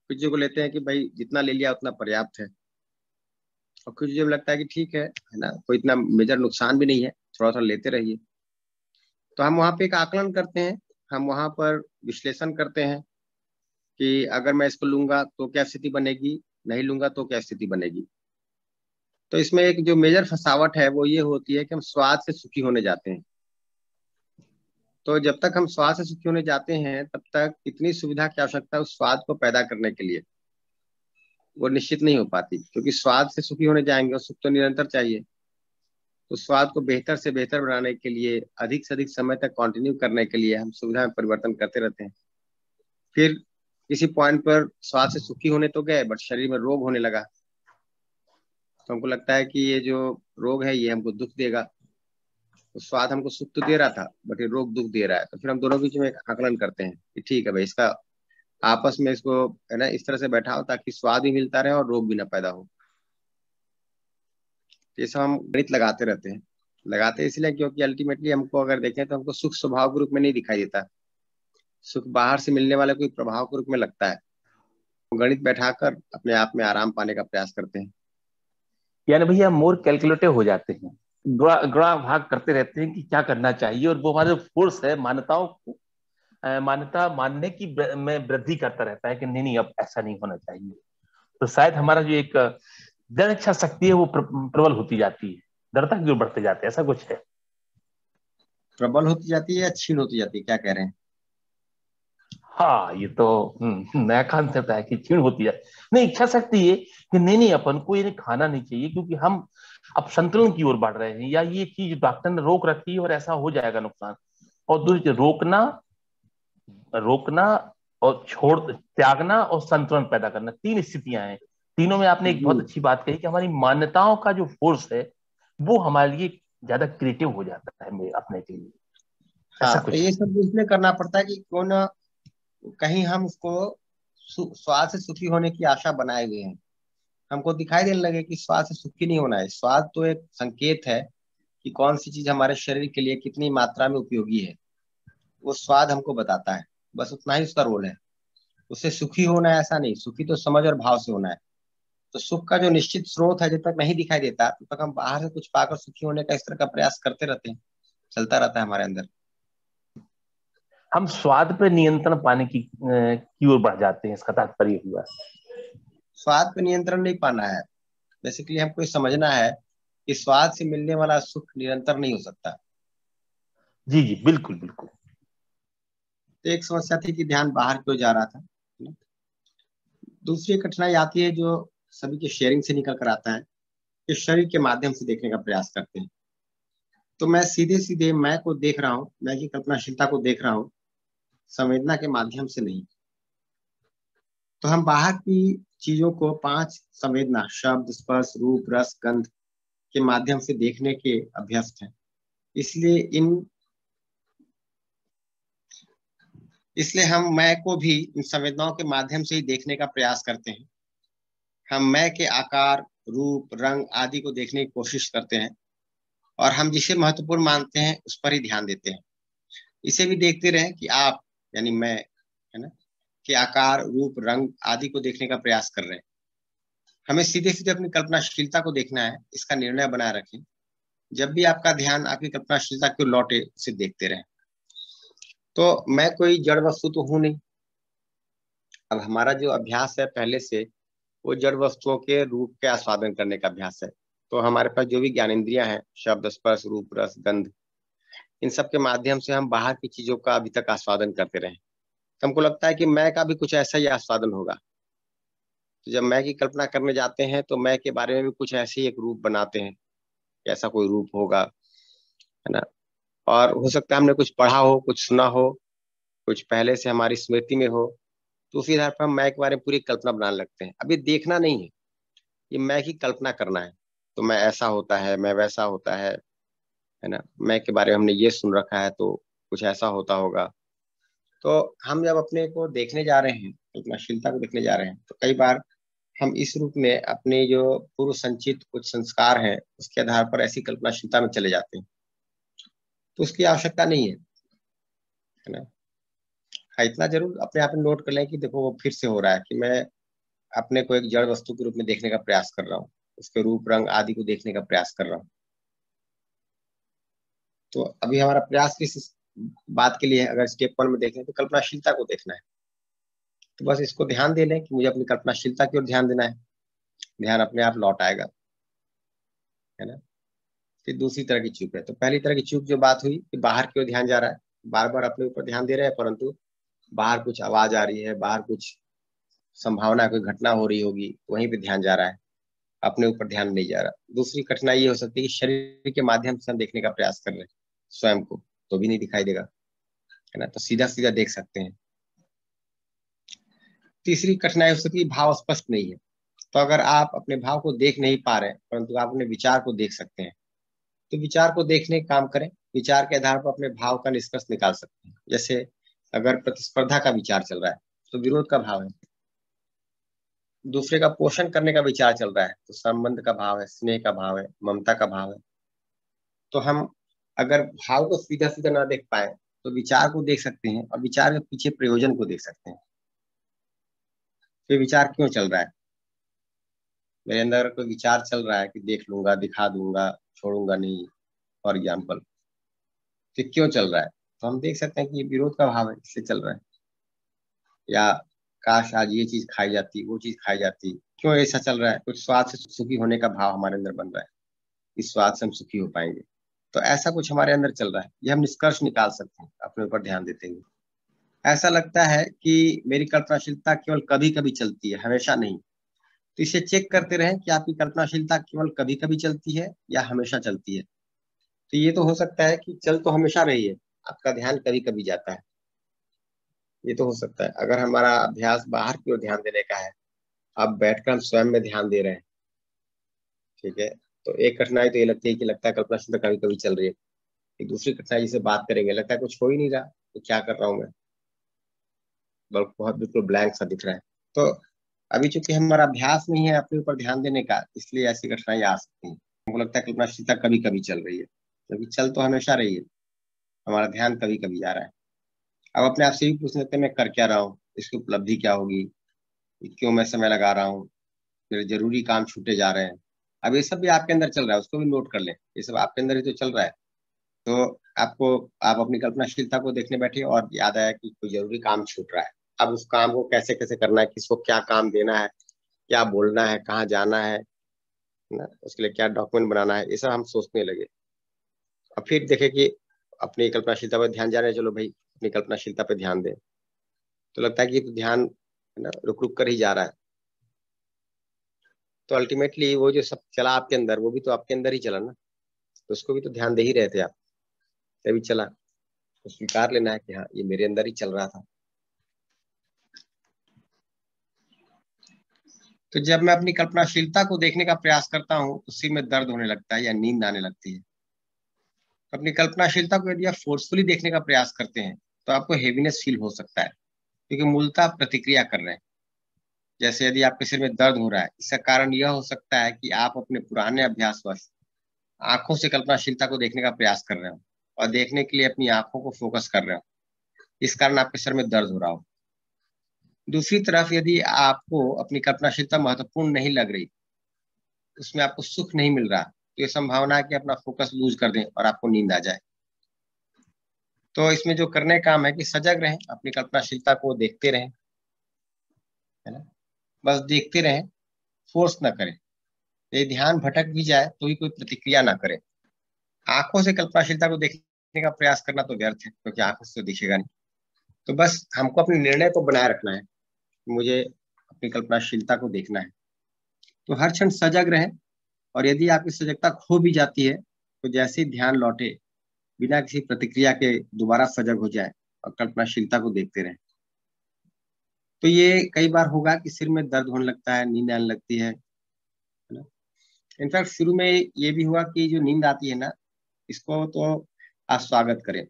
कुछ चीज़ों को लेते हैं कि भाई जितना ले लिया उतना पर्याप्त है। और कुछ चीज़ों लगता है कि ठीक है है ना? कोई इतना मेजर नुकसान भी नहीं है थोड़ा थोड़ा लेते रहिए। तो हम वहाँ पे एक आकलन करते हैं, हम वहाँ पर विश्लेषण करते हैं कि अगर मैं इसको लूँगा तो क्या स्थिति बनेगी, नहीं लूँगा तो क्या स्थिति बनेगी। तो इसमें एक जो मेजर फसावट है वो ये होती है कि हम स्वाद से सुखी होने जाते हैं। तो जब तक हम स्वाद से सुखी होने जाते हैं, तब तक इतनी सुविधा की आवश्यकता उस स्वाद को पैदा करने के लिए। वो निश्चित नहीं हो पाती, क्योंकि स्वाद से सुखी होने जाएँगे और सुख तो निरंतर चाहिए। तो स्वाद को बेहतर से बेहतर बनाने के लिए, अधिक से अधिक समय तक कंटिन्यू करने के लिए हम सुविधा में परिवर्तन करते रहते हैं। फिर किसी पॉइंट पर स्वाद से सुखी होने तो गए बट शरीर में रोग होने लगा। तो हमको लगता है कि ये जो रोग है, ये हमको दुख देगा। तो स्वाद हमको सुख तो दे रहा था बट ये रोग दुख दे रहा है। तो फिर हम दोनों बीच में आकलन करते हैं कि ठीक है भाई, इसका आपस में इसको, है ना, इस तरह से बैठा हो ताकि स्वाद भी मिलता रहे और रोग भी ना पैदा हो। ये सब हम गणित लगाते रहते हैं। लगाते इसलिए क्योंकि अल्टीमेटली हमको अगर देखें तो हमको सुख स्वभाव के रूप में नहीं दिखाई देता। सुख बाहर से मिलने वाले कोई प्रभाव के रूप में लगता है। गणित बैठाकर अपने आप में आराम पाने का प्रयास करते हैं। यानी भैया मोर कैलकुलेटिव हो जाते हैं। गड़ा भाग करते रहते हैं कि क्या करना चाहिए और वो हमारे फोर्स है, मान्यताओं को मान्यता मानने की में वृद्धि करता रहता है कि नहीं नहीं, अब ऐसा नहीं होना चाहिए। तो शायद हमारा जो एक दृढ़ इच्छा शक्ति है वो प्रबल होती जाती है। दृढ़ता ओर बढ़ते जाते हैं, ऐसा कुछ है? प्रबल होती जाती है या छीन होती जाती है, क्या कह रहे हैं? हाँ ये तो हम्म, नया कॉन्सेप्ट है कि क्षीण होती है। नहीं इच्छा शक्ति ये कि नहीं नहीं अपन को ये खाना नहीं चाहिए क्योंकि हम अब संतुलन की ओर बढ़ रहे हैं या ये चीज़ डॉक्टर ने रोक रखी है और ऐसा हो जाएगा नुकसान। और दूसरी रोकना रोकना और छोड़ त्यागना और संतुलन पैदा करना तीन स्थितियाँ हैं। तीनों में आपने एक बहुत अच्छी बात कही कि हमारी मान्यताओं का जो फोर्स है वो हमारे लिए ज़्यादा क्रिएटिव हो जाता है अपने के लिए। हाँ, तो ये सब इसलिए करना पड़ता है कि कौन कहीं हम उसको स्वाद से सुखी होने की आशा बनाए हुए हैं। हमको दिखाई देने लगे कि स्वाद से सुखी नहीं होना है। स्वाद तो एक संकेत है कि कौन सी चीज़ हमारे शरीर के लिए कितनी मात्रा में उपयोगी है। वो स्वाद हमको बताता है। बस उतना ही उसका रोल है। उससे सुखी होना है ऐसा नहीं। सुखी तो समझ और भाव से होना है। तो सुख का जो निश्चित स्रोत है, जब तक नहीं दिखाई देता, तब तो तक हम बाहर से कुछ पाकर सुखी होने का इस तरह का प्रयास करते रहते हैं। चलता रहता है हमारे अंदर। हम स्वाद पे नियंत्रण पाने की की ओर बढ़ जाते हैं इसका तात्पर्य हुआ। स्वाद पे नियंत्रण नहीं पाना है। बेसिकली हमको समझना है कि स्वाद से मिलने वाला सुख निरंतर नहीं हो सकता। जी जी बिल्कुल बिल्कुल। तो एक समस्या थी कि ध्यान बाहर क्यों जा रहा था दूसरी कठिनाई आती है जो सभी के शेयरिंग से निकल कर आता है कि शरीर के माध्यम से देखने का प्रयास करते हैं। तो मैं सीधे सीधे मैं को देख रहा हूँ मैं की कल्पनाशीलता को देख रहा हूँ संवेदना के माध्यम से नहीं। तो हम बाहर की चीज़ों को पाँच संवेदना, शब्द, स्पर्श, रूप, रस, गंध के माध्यम से देखने के अभ्यस्त हैं। इसलिए इन, इसलिए हम मैं को भी इन संवेदनाओं के माध्यम से ही देखने का प्रयास करते हैं। हम मैं के आकार, रूप, रंग आदि को देखने की कोशिश करते हैं और हम जिसे महत्वपूर्ण मानते हैं उस पर ही ध्यान देते हैं। इसे भी देखते रहें कि आप यानी मैं, है ना, के आकार, रूप, रंग आदि को देखने का प्रयास कर रहे हैं। हमें सीधे सीधे अपनी कल्पनाशीलता को देखना है, इसका निर्णय बनाए रखें। जब भी आपका ध्यान आपकी कल्पनाशीलता को लौटे, उसे देखते रहें। तो मैं कोई जड़ वस्तु तो हूँ नहीं। अब हमारा जो अभ्यास है पहले से, वो जड़ वस्तुओं के रूप के आस्वादन करने का अभ्यास है। तो हमारे पास जो भी ज्ञान इंद्रिया है, शब्द, स्पर्श, रूप, रस, गंध इन सब के माध्यम से हम बाहर की चीज़ों का अभी तक आस्वादन करते रहे। तो हमको लगता है कि मैं का भी कुछ ऐसा ही आस्वादन होगा। तो जब मैं की कल्पना करने जाते हैं तो मैं के बारे में भी कुछ ऐसे ही एक रूप बनाते हैं ऐसा कोई रूप होगा, है ना? और हो सकता है हमने कुछ पढ़ा हो, कुछ सुना हो, कुछ पहले से हमारी स्मृति में हो तो उसी आधार पर हम मैं के बारे में पूरी कल्पना बनाने लगते हैं। अभी देखना नहीं है, ये मैं की कल्पना करना है तो मैं ऐसा होता है, मैं वैसा होता है है ना? मैं के बारे में हमने ये सुन रखा है तो कुछ ऐसा होता होगा। तो हम जब अपने को देखने जा रहे हैं, कल्पनाशीलता को देखने जा रहे हैं तो कई बार हम इस रूप में अपने जो पूर्व संचित कुछ संस्कार हैं, उसके आधार पर ऐसी कल्पनाशीलता में चले जाते हैं। तो उसकी आवश्यकता नहीं है है ना? हाँ इतना ज़रूर अपने आप में नोट कर लें कि देखो, वो फिर से हो रहा है कि मैं अपने को एक जड़ वस्तु के रूप में देखने का प्रयास कर रहा हूँ, उसके रूप, रंग आदि को देखने का प्रयास कर रहा हूँ। तो अभी हमारा प्रयास किस बात के लिए अगर स्टेप वन में देखें तो कल्पनाशीलता को देखना है। तो बस इसको ध्यान दे लें कि मुझे अपनी कल्पनाशीलता की ओर ध्यान देना है। ध्यान अपने आप लौट आएगा, है ना? फिर दूसरी तरह की चूक है। तो पहली तरह की चूक जो बात हुई कि बाहर की ओर ध्यान जा रहा है। बार बार अपने ऊपर ध्यान दे रहे हैं, परंतु बाहर कुछ आवाज़ आ रही है, बाहर कुछ संभावना, कोई घटना हो रही होगी, वहीं पे ध्यान जा रहा है। अपने ऊपर ध्यान नहीं जा रहा। दूसरी कठिनाई ये हो सकती है कि शरीर के माध्यम से हम देखने का प्रयास कर रहे हैं। स्वयं को तो भी नहीं दिखाई देगा, है ना? तो सीधा सीधा देख सकते हैं। तीसरी कठिनाई हो सकती है भाव स्पष्ट नहीं है। तो अगर आप अपने भाव को देख नहीं पा रहे परंतु आप अपने विचार को देख सकते हैं तो विचार को देखने का काम करें। विचार के आधार पर अपने भाव का निष्कर्ष निकाल सकते हैं। जैसे अगर प्रतिस्पर्धा का विचार चल रहा है तो विरोध का भाव है। दूसरे का पोषण करने का विचार चल रहा है तो संबंध का भाव है, स्नेह का भाव है, ममता का भाव है। तो हम अगर भाव को सीधा सीधा ना देख पाए तो विचार को देख सकते हैं और विचार के पीछे प्रयोजन को देख सकते हैं। तो विचार क्यों चल रहा है? मेरे अंदर कोई विचार चल रहा है कि देख लूँगा, दिखा दूँगा, छोड़ूँगा नहीं फॉर एग्ज़ाम्पल तो क्यों चल रहा है? तो हम देख सकते हैं कि ये विरोध का भाव है, इससे चल रहा है। या काश आज ये चीज़ खाई जाती, वो चीज़ खाई जाती, क्यों ऐसा चल रहा है? कुछ स्वाद से सुखी होने का भाव हमारे अंदर बन रहा है। इस स्वाद से हम सुखी हो पाएँगे। तो ऐसा कुछ हमारे अंदर चल रहा है, ये हम निष्कर्ष निकाल सकते हैं, अपने ऊपर ध्यान देते हुए। ऐसा लगता है कि मेरी कल्पनाशीलता केवल कभी कभी चलती है, हमेशा नहीं। तो इसे चेक करते रहें कि आपकी कल्पनाशीलता केवल कभी कभी चलती है या हमेशा चलती है। तो ये तो हो सकता है कि चल तो हमेशा रही है, आपका ध्यान कभी कभी जाता है। ये तो हो सकता है। अगर हमारा अभ्यास बाहर की ओर ध्यान देने का है, आप बैठकर हम स्वयं में ध्यान दे रहे हैं। ठीक है? तो एक कठिनाई तो ये लगती है कि लगता है कल्पना शुद्ध कभी कभी चल रही है। एक दूसरी कठिनाई जिसे बात करेंगे, लगता है कुछ हो ही नहीं रहा तो क्या कर रहा हूँ मैं? बल्कि बहुत बिल्कुल ब्लैंक सा दिख रहा है। तो अभी चूँकि हमारा अभ्यास नहीं है अपने ऊपर ध्यान देने का, इसलिए ऐसी कठिनाई आ सकती है। हमको लगता है कल्पनाशीलता कभी कभी चल रही है क्योंकि चल तो हमेशा रही है। हमारा ध्यान कभी कभी जा रहा है। अब अपने आप से भी पूछ लेते मैं कर क्या रहा हूँ? इसकी उपलब्धि क्या होगी? क्यों मैं समय लगा रहा हूँ? मेरे ज़रूरी काम छूटे जा रहे हैं। अब ये सब भी आपके अंदर चल रहा है, उसको भी नोट कर लें। ये सब आपके अंदर ही तो चल रहा है। तो आपको, आप अपनी कल्पनाशीलता को देखने बैठे और याद आया कि कोई ज़रूरी काम छूट रहा है। अब उस काम को कैसे कैसे करना है, किसको क्या काम देना है, क्या बोलना है, कहाँ जाना है, ना, उसके लिए क्या डॉक्यूमेंट बनाना है, ये सब हम सोचने लगे। अब फिर देखे कि अपनी कल्पनाशीलता पर ध्यान जा रहे हैं चलो भाई, अपनी कल्पनाशीलता पे ध्यान दें। तो लगता है कि तो ध्यान ना रुक रुक कर ही जा रहा है। तो अल्टीमेटली वो जो सब चला आपके अंदर, वो भी तो आपके अंदर ही चला ना। तो उसको भी तो ध्यान दे ही रहे थे आप। तभी चला तो स्वीकार लेना है कि हाँ ये मेरे अंदर ही चल रहा था। तो जब मैं अपनी कल्पनाशीलता को देखने का प्रयास करता हूँ सिर में दर्द होने लगता है या नींद आने लगती है। तो अपनी कल्पनाशीलता को यदि आप फोर्सफुली देखने का प्रयास करते हैं तो आपको हेवीनेस फील हो सकता है, क्योंकि मूलता प्रतिक्रिया कर रहे हैं। जैसे यदि आपके सिर में दर्द हो रहा है, इसका कारण यह हो सकता है कि आप अपने पुराने अभ्यास वश आँखों से कल्पनाशीलता को देखने का प्रयास कर रहे हो और देखने के लिए अपनी आँखों को फोकस कर रहे हो। इस कारण आपके सर में दर्द हो रहा हो। दूसरी तरफ़ यदि आपको अपनी कल्पनाशीलता महत्वपूर्ण नहीं लग रही, उसमें आपको सुख नहीं मिल रहा तो ये संभावना है कि अपना फोकस लूज कर दें और आपको नींद आ जाए। तो इसमें जो करने काम है कि सजग रहें, अपनी कल्पनाशीलता को देखते रहें, है ना? बस देखते रहें फोर्स ना करें। ये ध्यान भटक भी जाए तो भी कोई प्रतिक्रिया ना करें। आँखों से कल्पनाशीलता को देखने का प्रयास करना तो व्यर्थ है, क्योंकि आँखों से तो दिखेगा नहीं। तो बस हमको अपने निर्णय को बनाए रखना है मुझे अपनी कल्पनाशीलता को देखना है। तो हर क्षण सजग रहे, और यदि आपकी सजगता खो भी जाती है तो जैसे ही ध्यान लौटे, बिना किसी प्रतिक्रिया के दोबारा सजग हो जाए, और कल्पनाशीलता को देखते रहे। तो ये कई बार होगा कि सिर में दर्द होने लगता है, नींद आने लगती है इनफैक्ट शुरू में ये भी हुआ कि जो नींद आती है ना, इसको तो आप स्वागत करें।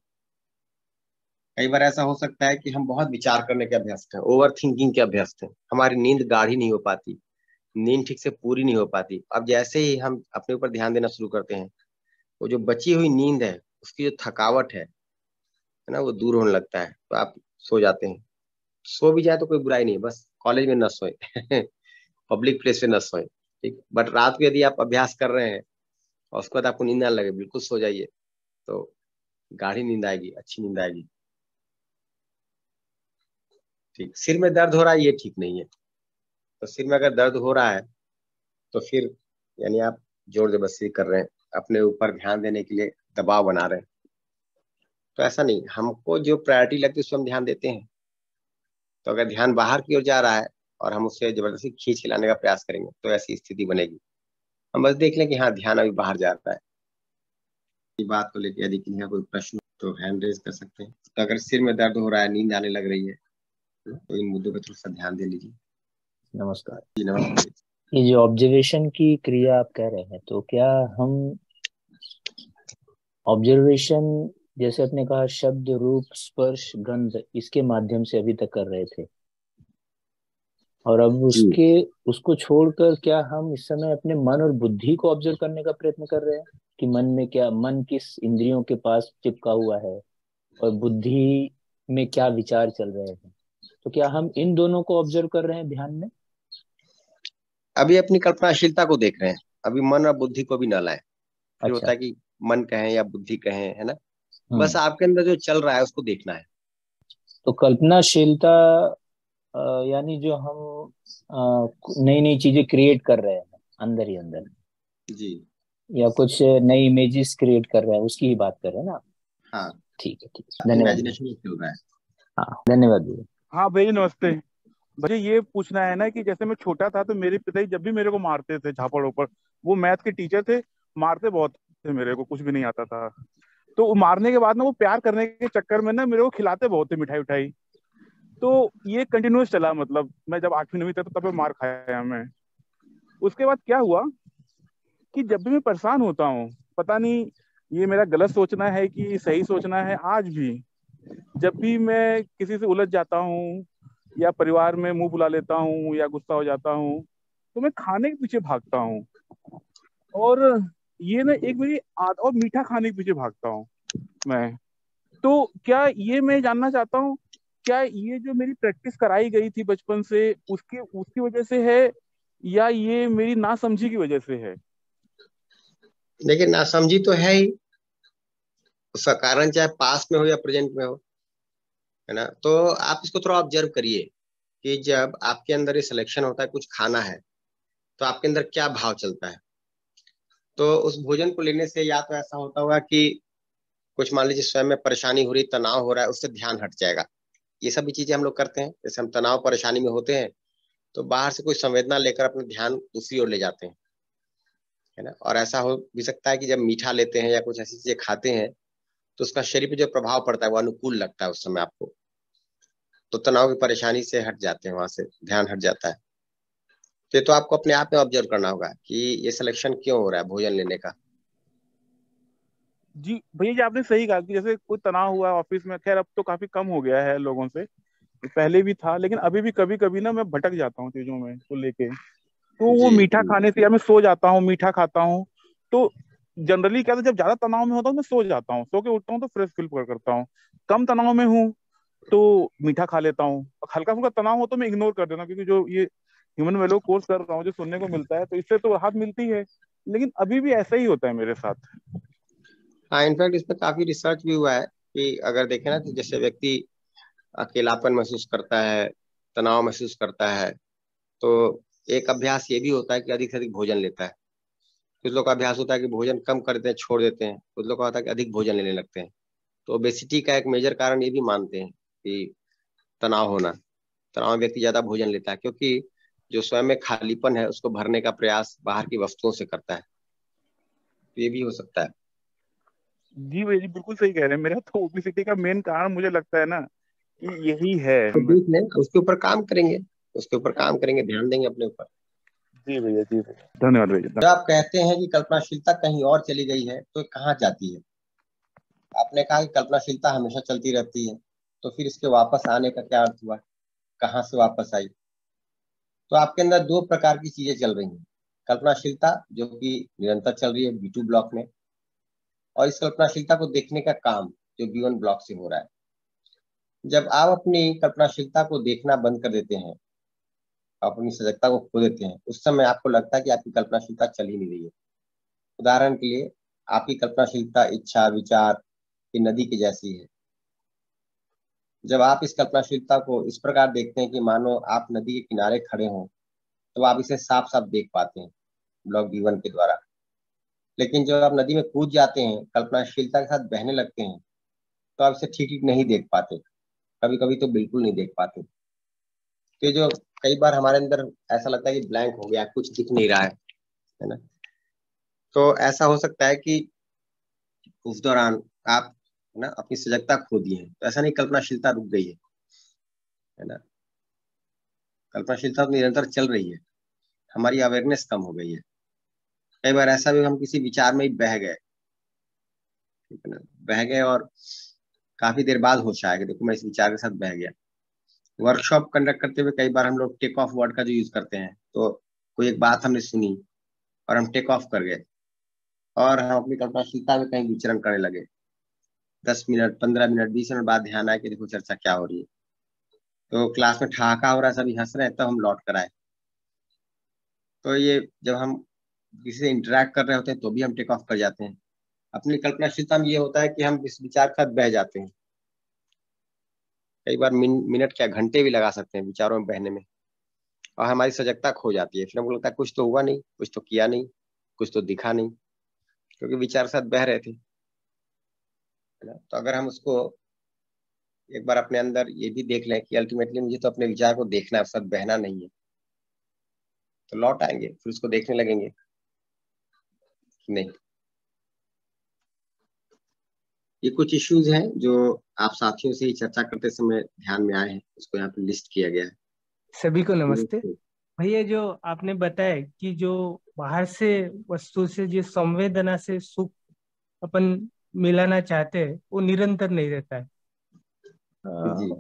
कई बार ऐसा हो सकता है कि हम बहुत विचार करने के अभ्यस्त हैं ओवर थिंकिंग के अभ्यस्त हैं, हमारी नींद गाढ़ी नहीं हो पाती, नींद ठीक से पूरी नहीं हो पाती। अब जैसे ही हम अपने ऊपर ध्यान देना शुरू करते हैं, वो जो बची हुई नींद है, उसकी जो थकावट है है ना, वो दूर होने लगता है तो आप सो जाते हैं। सो भी जाए तो कोई बुराई नहीं है, बस कॉलेज में न सोए, पब्लिक प्लेस में न सोए, ठीक? बट रात को यदि आप अभ्यास कर रहे हैं और उसके बाद आपको नींद ना लगे, बिल्कुल सो जाइए तो गाढ़ी नींद आएगी, अच्छी नींद आएगी। ठीक, सिर में दर्द हो रहा है, ये ठीक नहीं है। तो सिर में अगर दर्द हो रहा है तो फिर यानी आप ज़ोर ज़बरदस्ती कर रहे हैं, अपने ऊपर ध्यान देने के लिए दबाव बना रहे हैं। तो ऐसा नहीं, हमको जो प्रायोरिटी लगती है, उस पर हम ध्यान देते हैं। तो अगर ध्यान बाहर की ओर जा रहा है और हम उससे ज़बरदस्ती खींच के लाने का प्रयास करेंगे तो ऐसी स्थिति बनेगी। हम बस देख लें कि हाँ ध्यान अभी बाहर जा रहा है। बात को लेकर यदि किसी का कोई प्रश्न तो हैंड रेज कर सकते हैं। तो अगर सिर में दर्द हो रहा है नींद आने लग रही है तो इन मुद्दों पर थोड़ा सा ध्यान दे लीजिए। नमस्कार। जी नमस्कार ये जो ऑब्जर्वेशन की क्रिया आप कह रहे हैं तो क्या हम ऑब्जर्वेशन जैसे आपने कहा शब्द रूप स्पर्श गंध इसके माध्यम से अभी तक कर रहे थे। और अब उसके उसको छोड़कर क्या हम इस समय अपने मन और बुद्धि को ऑब्ज़र्व करने का प्रयत्न कर रहे हैं? कि मन में क्या मन किस इंद्रियों के पास चिपका हुआ है? और बुद्धि में क्या विचार चल रहे हैं? तो क्या हम इन दोनों को ऑब्ज़र्व कर रहे हैं ध्यान में? अभी अपनी कल्पनाशीलता को देख रहे हैं। अभी मन और बुद्धि को भी न लाए। फिर अच्छा। होता है कि मन कहें या बुद्धि कहें है ना? बस आपके अंदर जो चल रहा है उसको देखना है। तो कल्पनाशीलता यानी जो हम नई नई चीज़ें क्रिएट कर रहे हैं अंदर ही अंदर। जी। या कुछ नई इमेजेस क्रिएट कर रहे हैं उसकी ही बात कर रहे हैं ना आप? हाँ। ठीक है ठीक है। धन्यवाद। है। हाँ धन्यवाद भैया। हाँ भैया नमस्ते। भैया ये पूछना है ना कि जैसे मैं छोटा था तो मेरे पिताजी जब भी मेरे को मारते थे झापड़ों पर वो मैथ के टीचर थे मारते बहुत थे मेरे को कुछ भी नहीं आता था। तो मारने के बाद ना वो प्यार करने के चक्कर में ना मेरे को खिलाते बहुत थे मिठाई उठाई। तो ये कंटिन्यूस चला मतलब। मैं जब आठवीं, नवीं तक तब मैं मार खाया मैं। उसके बाद क्या हुआ कि जब भी मैं परेशान होता हूँ, पता नहीं ये मेरा गलत सोचना है कि सही सोचना है, आज भी जब भी मैं किसी से उलझ जाता हूँ या परिवार में मुँह बुला लेता हूँ या गुस्सा हो जाता हूँ तो मैं खाने के पीछे भागता हूँ। और ये ना एक मेरी आद और मीठा खाने के पीछे भागता हूँ मैं। तो क्या ये मैं जानना चाहता हूँ क्या ये जो मेरी प्रैक्टिस कराई गई थी बचपन से उसके उसकी वजह से है या ये मेरी नासमझी की वजह से है? देखिए नासमझी तो है ही। उसका कारण चाहे पास में हो या प्रेजेंट में हो है ना? तो आप इसको थोड़ा ऑब्ज़र्व करिए कि जब आपके अंदर ये सिलेक्शन होता है कुछ खाना है तो आपके अंदर क्या भाव चलता है? तो उस भोजन को लेने से या तो ऐसा होता होगा कि कुछ मान लीजिए स्वयं में परेशानी हो रही, तनाव हो रहा है, उससे ध्यान हट जाएगा। ये सभी चीज़ें हम लोग करते हैं। जैसे हम तनाव, परेशानी में होते हैं तो बाहर से कोई संवेदना लेकर अपना ध्यान दूसरी ओर ले जाते हैं। है ना? और ऐसा हो भी सकता है कि जब मीठा लेते हैं या कुछ ऐसी चीज़ें खाते हैं तो उसका शरीर पे जो प्रभाव पड़ता है, वो अनुकूल लगता है उस समय आपको। तो तनाव की परेशानी से हट जाते हैं, वहाँ से ध्यान हट जाता है। ये तो आपको अपने आप में ऑब्ज़र्व करना होगा कि ये सिलेक्शन क्यों हो रहा है भोजन लेने का। जी भैया जी आपने सही कहा कि जैसे कोई तनाव हुआ ऑफ़िस में खैर अब तो काफ़ी कम हो गया है लोगों से। पहले भी था लेकिन अभी भी कभी कभी ना मैं भटक जाता हूँ चीज़ों में को लेके। तो वो मीठा खाने से या मैं सो जाता हूँ मीठा खाता हूँ तो जनरली क्या था जब ज़्यादा तनाव में होता हूँ मैं सो जाता हूँ। सो के उठता हूँ तो फ्रेश फील करता हूँ। कम तनाव में हूँ तो मीठा खा लेता हूँ। हल्का फुल्का तनाव हो तो मैं इग्नोर कर देता हूँ क्योंकि जो ये ह्यूमन वैल्यू कोर्स कर रहा हूँ, जो सुनने को मिलता है तो इससे तो राहत मिलती है। लेकिन अभी भी ऐसा ही होता है मेरे साथ। हाँ इनफैक्ट इस पर काफ़ी रिसर्च भी हुआ है कि अगर देखें ना तो जैसे व्यक्ति अकेलापन महसूस करता है, तनाव महसूस करता है तो एक अभ्यास ये भी होता है कि अधिक से अधिक भोजन लेता है। कुछ लोग का अभ्यास होता है कि भोजन कम कर देते हैं, छोड़ देते हैं, कुछ लोग का होता है कि अधिक भोजन लेने लगते हैं। तो ओबेसिटी का एक मेजर कारण ये भी मानते हैं कि तनाव होना, तनाव व्यक्ति ज़्यादा भोजन लेता है, क्योंकि जो स्वयं में खालीपन है उसको भरने का प्रयास बाहर की वस्तुओं से करता है। तो ये भी हो सकता है। जी भैया जी बिल्कुल सही कह रहे हैं। मेरा तो ओबेसिटी का मेन कारण मुझे लगता है ना कि यही है। तो उसके ऊपर काम करेंगे। उसके ऊपर काम करेंगे ध्यान देंगे अपने ऊपर। जी भैया जी भैया। धन्यवाद भैया जब आप कहते हैं कि कल्पनाशीलता कहीं और चली गई है तो कहाँ जाती है? आपने कहा कि कल्पनाशीलता हमेशा चलती रहती है तो फिर इसके वापस आने का क्या अर्थ हुआ? कहाँ से वापस आई? तो आपके अंदर दो प्रकार की चीज़ें चल रही हैं। कल्पनाशीलता, जो कि निरंतर चल रही है बी टू ब्लॉक में, और इस कल्पनाशीलता को देखने का काम जो बी वन ब्लॉक से हो रहा है। जब आप अपनी कल्पनाशीलता को देखना बंद कर देते हैं अपनी सजगता को खो देते हैं, उस समय आपको लगता है कि आपकी कल्पनाशीलता चल ही नहीं रही है। उदाहरण के लिए, आपकी कल्पनाशीलता इच्छा, विचार की नदी की जैसी है। जब आप इस कल्पनाशीलता को इस प्रकार देखते हैं कि मानो आप नदी के किनारे खड़े हों तो आप इसे साफ़ साफ़ देख पाते हैं ब्लॉक बी के द्वारा। लेकिन जब आप नदी में कूद जाते हैं, कल्पनाशीलता के साथ बहने लगते हैं तो आप इसे ठीक ठीक नहीं देख पाते। कभी कभी तो बिल्कुल नहीं देख पाते। तो जो कई बार हमारे अंदर ऐसा लगता है कि ब्लैंक हो गया, कुछ दिख नहीं रहा है है ना? तो ऐसा हो सकता है कि उस दौरान आप ना, अपनी सजगता खो दी है। तो ऐसा नहीं, कल्पनाशीलता रुक गई है है ना? कल्पनाशीलता तो निरंतर चल रही है। हमारी अवेयरनेस कम हो गई है। कई बार ऐसा भी हम किसी विचार में ही बह गए, ठीक है ना? बह गए और काफ़ी देर बाद होश आएगा देखो, मैं इस विचार के साथ बह गया। वर्कशॉप कंडक्ट करते हुए कई बार हम लोग टेक ऑफ़ वर्ड का जो यूज़ करते हैं तो कोई एक बात हमने सुनी और हम टेक ऑफ़ कर गए और हम अपनी कल्पनाशीलता में कहीं विचरण करने लगे। दस मिनट पंद्रह मिनट बीस मिनट बाद ध्यान आया कि देखो चर्चा क्या हो रही है। तो क्लास में ठहाका हो रहा है सभी हंस रहे हैं तब तो हम लौट कर आए। तो ये जब हम किसी से इंटरेक्ट कर रहे होते हैं तो भी हम टेक ऑफ़ कर जाते हैं। अपनी कल्पनाशीलता में ये होता है कि हम इस विचार के साथ बह जाते हैं। कई बार मिन, मिनट क्या घंटे भी लगा सकते हैं विचारों में बहने में। और हमारी सजगता खो जाती है। फिर हमको लगता है कुछ तो हुआ नहीं कुछ तो किया नहीं कुछ तो दिखा नहीं क्योंकि विचार साथ बह रहे थे। तो अगर हम उसको एक बार अपने अंदर ये भी देख लें कि अल्टीमेटली मुझे तो अपने विचार को देखना है साथ बहना नहीं है। तो लौट आएँगे फिर उसको देखने लगेंगे नहीं। ये कुछ इश्यूज़ हैं जो आप साथियों से ही चर्चा करते समय ध्यान में आए हैं उसको यहाँ पे लिस्ट किया गया है। सभी को नमस्ते। भैया जो आपने बताया कि जो बाहर से वस्तु से जो संवेदना से सुख अपन मिलाना चाहते हैं वो निरंतर नहीं रहता है।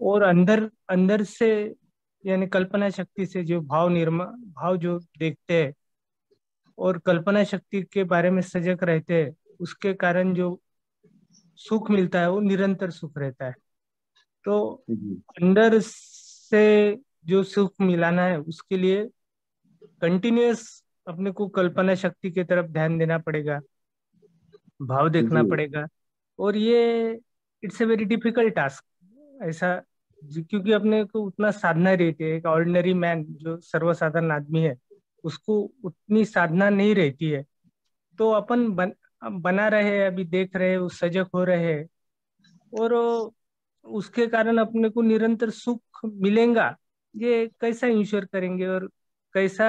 और अंदर अंदर से यानी कल्पना शक्ति से जो भाव निर्माण भाव जो देखते हैं और कल्पना शक्ति के बारे में सजग रहते हैं उसके कारण जो सुख मिलता है वो निरंतर सुख रहता है। तो अंदर से जो सुख मिलाना है उसके लिए कंटिन्यूस अपने को कल्पना शक्ति की तरफ़ ध्यान देना पड़ेगा। भाव देखना पड़ेगा। और ये it's a very difficult task ऐसा क्योंकि अपने को उतना साधना रहती है। एक ऑर्डिनरी मैन जो सर्वसाधारण आदमी है उसको उतनी साधना नहीं रहती है। तो अपन बन, बना रहे अभी देख रहे उस सजग हो रहे और उसके कारण अपने को निरंतर सुख मिलेगा। ये कैसा इंश्योर करेंगे और कैसा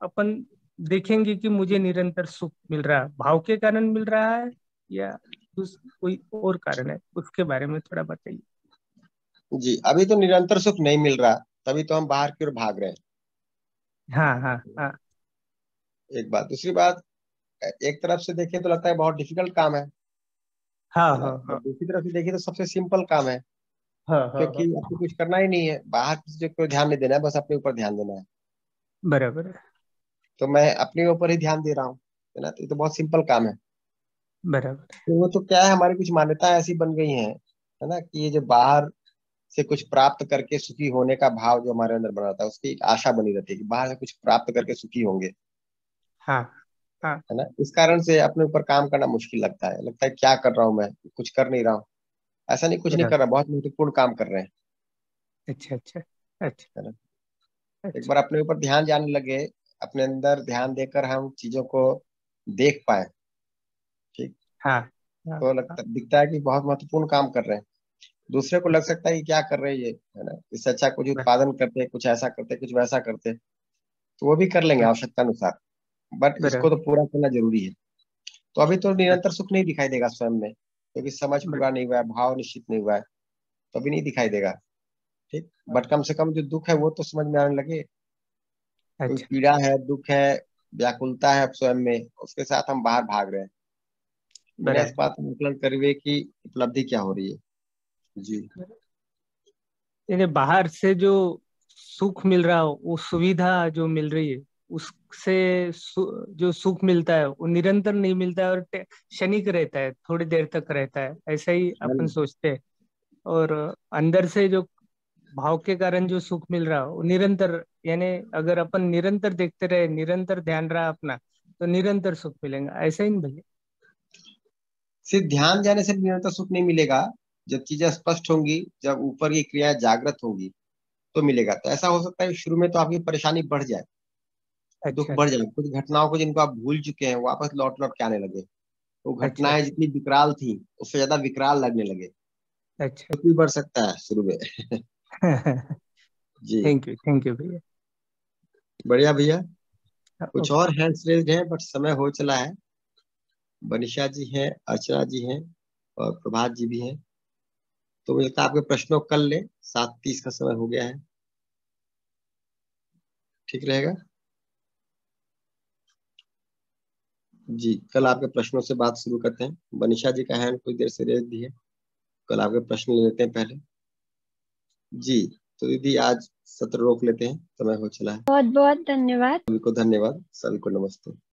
अपन देखेंगे कि मुझे निरंतर सुख मिल रहा है भाव के कारण मिल रहा है या कोई और कारण है उसके बारे में थोड़ा बताइए। जी अभी तो निरंतर सुख नहीं मिल रहा तभी तो हम बाहर की ओर भाग रहे हैं। हाँ हाँ हाँ। एक बात दूसरी बात एक तरफ़ से देखें तो लगता है बहुत डिफ़िकल्ट काम है। हाँ हाँ हाँ। दूसरी तरफ़ से देखिए तो सबसे सिंपल काम है। हाँ हाँ क्योंकि हाँ, आपको कुछ करना ही नहीं है बाहर किसी को ध्यान नहीं देना है बस अपने ऊपर ध्यान देना है। बराबर है। तो मैं अपने ऊपर ही ध्यान दे रहा हूँ है ना? तो ये तो बहुत सिंपल काम है। बराबर। तो वो तो क्या है हमारी कुछ मान्यता ऐसी बन गई हैं है ना? कि ये जो बाहर से कुछ प्राप्त करके सुखी होने का भाव जो हमारे अंदर बना था उसकी एक आशा बनी रहती है कि बाहर से कुछ प्राप्त करके सुखी होंगे। हाँ हाँ। है ना? इस कारण से अपने ऊपर काम करना मुश्किल लगता है। लगता है क्या कर रहा हूँ मैं? कुछ कर नहीं रहा हूँ। ऐसा नहीं कुछ नहीं कर रहा बहुत महत्वपूर्ण काम कर रहे हैं। अच्छा अच्छा अच्छा। है ना? एक बार अपने ऊपर ध्यान जाने लगे अपने अंदर ध्यान देकर हम चीज़ों को देख पाए। ठीक? हाँ। तो लगता हाँ, दिखता है कि बहुत महत्वपूर्ण काम कर रहे हैं। दूसरे को लग सकता है कि क्या कर रहे हैं ये है ना? इससे अच्छा कुछ उत्पादन करते कुछ ऐसा करते कुछ वैसा करते तो वो भी कर लेंगे आवश्यकता अनुसार बट इसको तो पूरा करना ज़रूरी है। तो अभी तो निरंतर सुख नहीं दिखाई देगा स्वयं में क्योंकि समझ पूरा नहीं हुआ है भाव निश्चित नहीं हुआ है तो अभी नहीं दिखाई देगा। ठीक? बट कम से कम जो दुख है वो तो समझ में आने लगे। अच्छा। कोई पीड़ा है दुख है व्याकुलता है स्वयं में उसके साथ हम बाहर भाग रहे हैं। मेरा इस बात आकलन करिए कि उपलब्धि क्या हो रही है। जी। बाहर से जो सुख मिल रहा हो वो सुविधा जो मिल रही है उससे जो सुख मिलता है वो निरंतर नहीं मिलता है और क्षणिक रहता है थोड़ी देर तक रहता है ऐसा ही अपन सोचते हैं। और अंदर से जो भाव के कारण जो सुख मिल रहा है वो निरंतर यानी अगर अपन निरंतर देखते रहे निरंतर ध्यान रहा अपना तो निरंतर सुख मिलेगा। ऐसा ही नहीं भैया? सिर्फ़ ध्यान जाने से निरंतर सुख नहीं मिलेगा। जब चीज़ें स्पष्ट होंगी जब ऊपर की क्रिया जागृत होगी तो मिलेगा। तो ऐसा हो सकता है शुरू में तो आपकी परेशानी बढ़ जाए अच्छा, दुख बढ़ जाए। कुछ घटनाओं को जिनको आप भूल चुके हैं वापस लौट लौट के आने लगे। वो तो घटनाएँ अच्छा। जितनी विकराल थी उससे ज़्यादा विकराल लगने लगे। अच्छा। भी बढ़ सकता है शुरू में। जी। थैंक यू थैंक यू भैया। बढ़िया भैया। कुछ और हैंड्स रेज्ड है बट समय हो चला है। बनिशा जी हैं अर्चना जी हैं और प्रभात जी भी हैं। तो मुझे लगता है आपके प्रश्नों कल ले सात तीस का समय हो गया है। ठीक रहेगा? जी कल आपके प्रश्नों से बात शुरू करते हैं। बनिशा जी का हैंड कुछ देर से रेज दी है। कल आपके प्रश्न ले लेते हैं पहले। जी तो दीदी आज सत्र रोक लेते हैं समय हो चला है। बहुत बहुत धन्यवाद। सभी को धन्यवाद सभी को नमस्ते।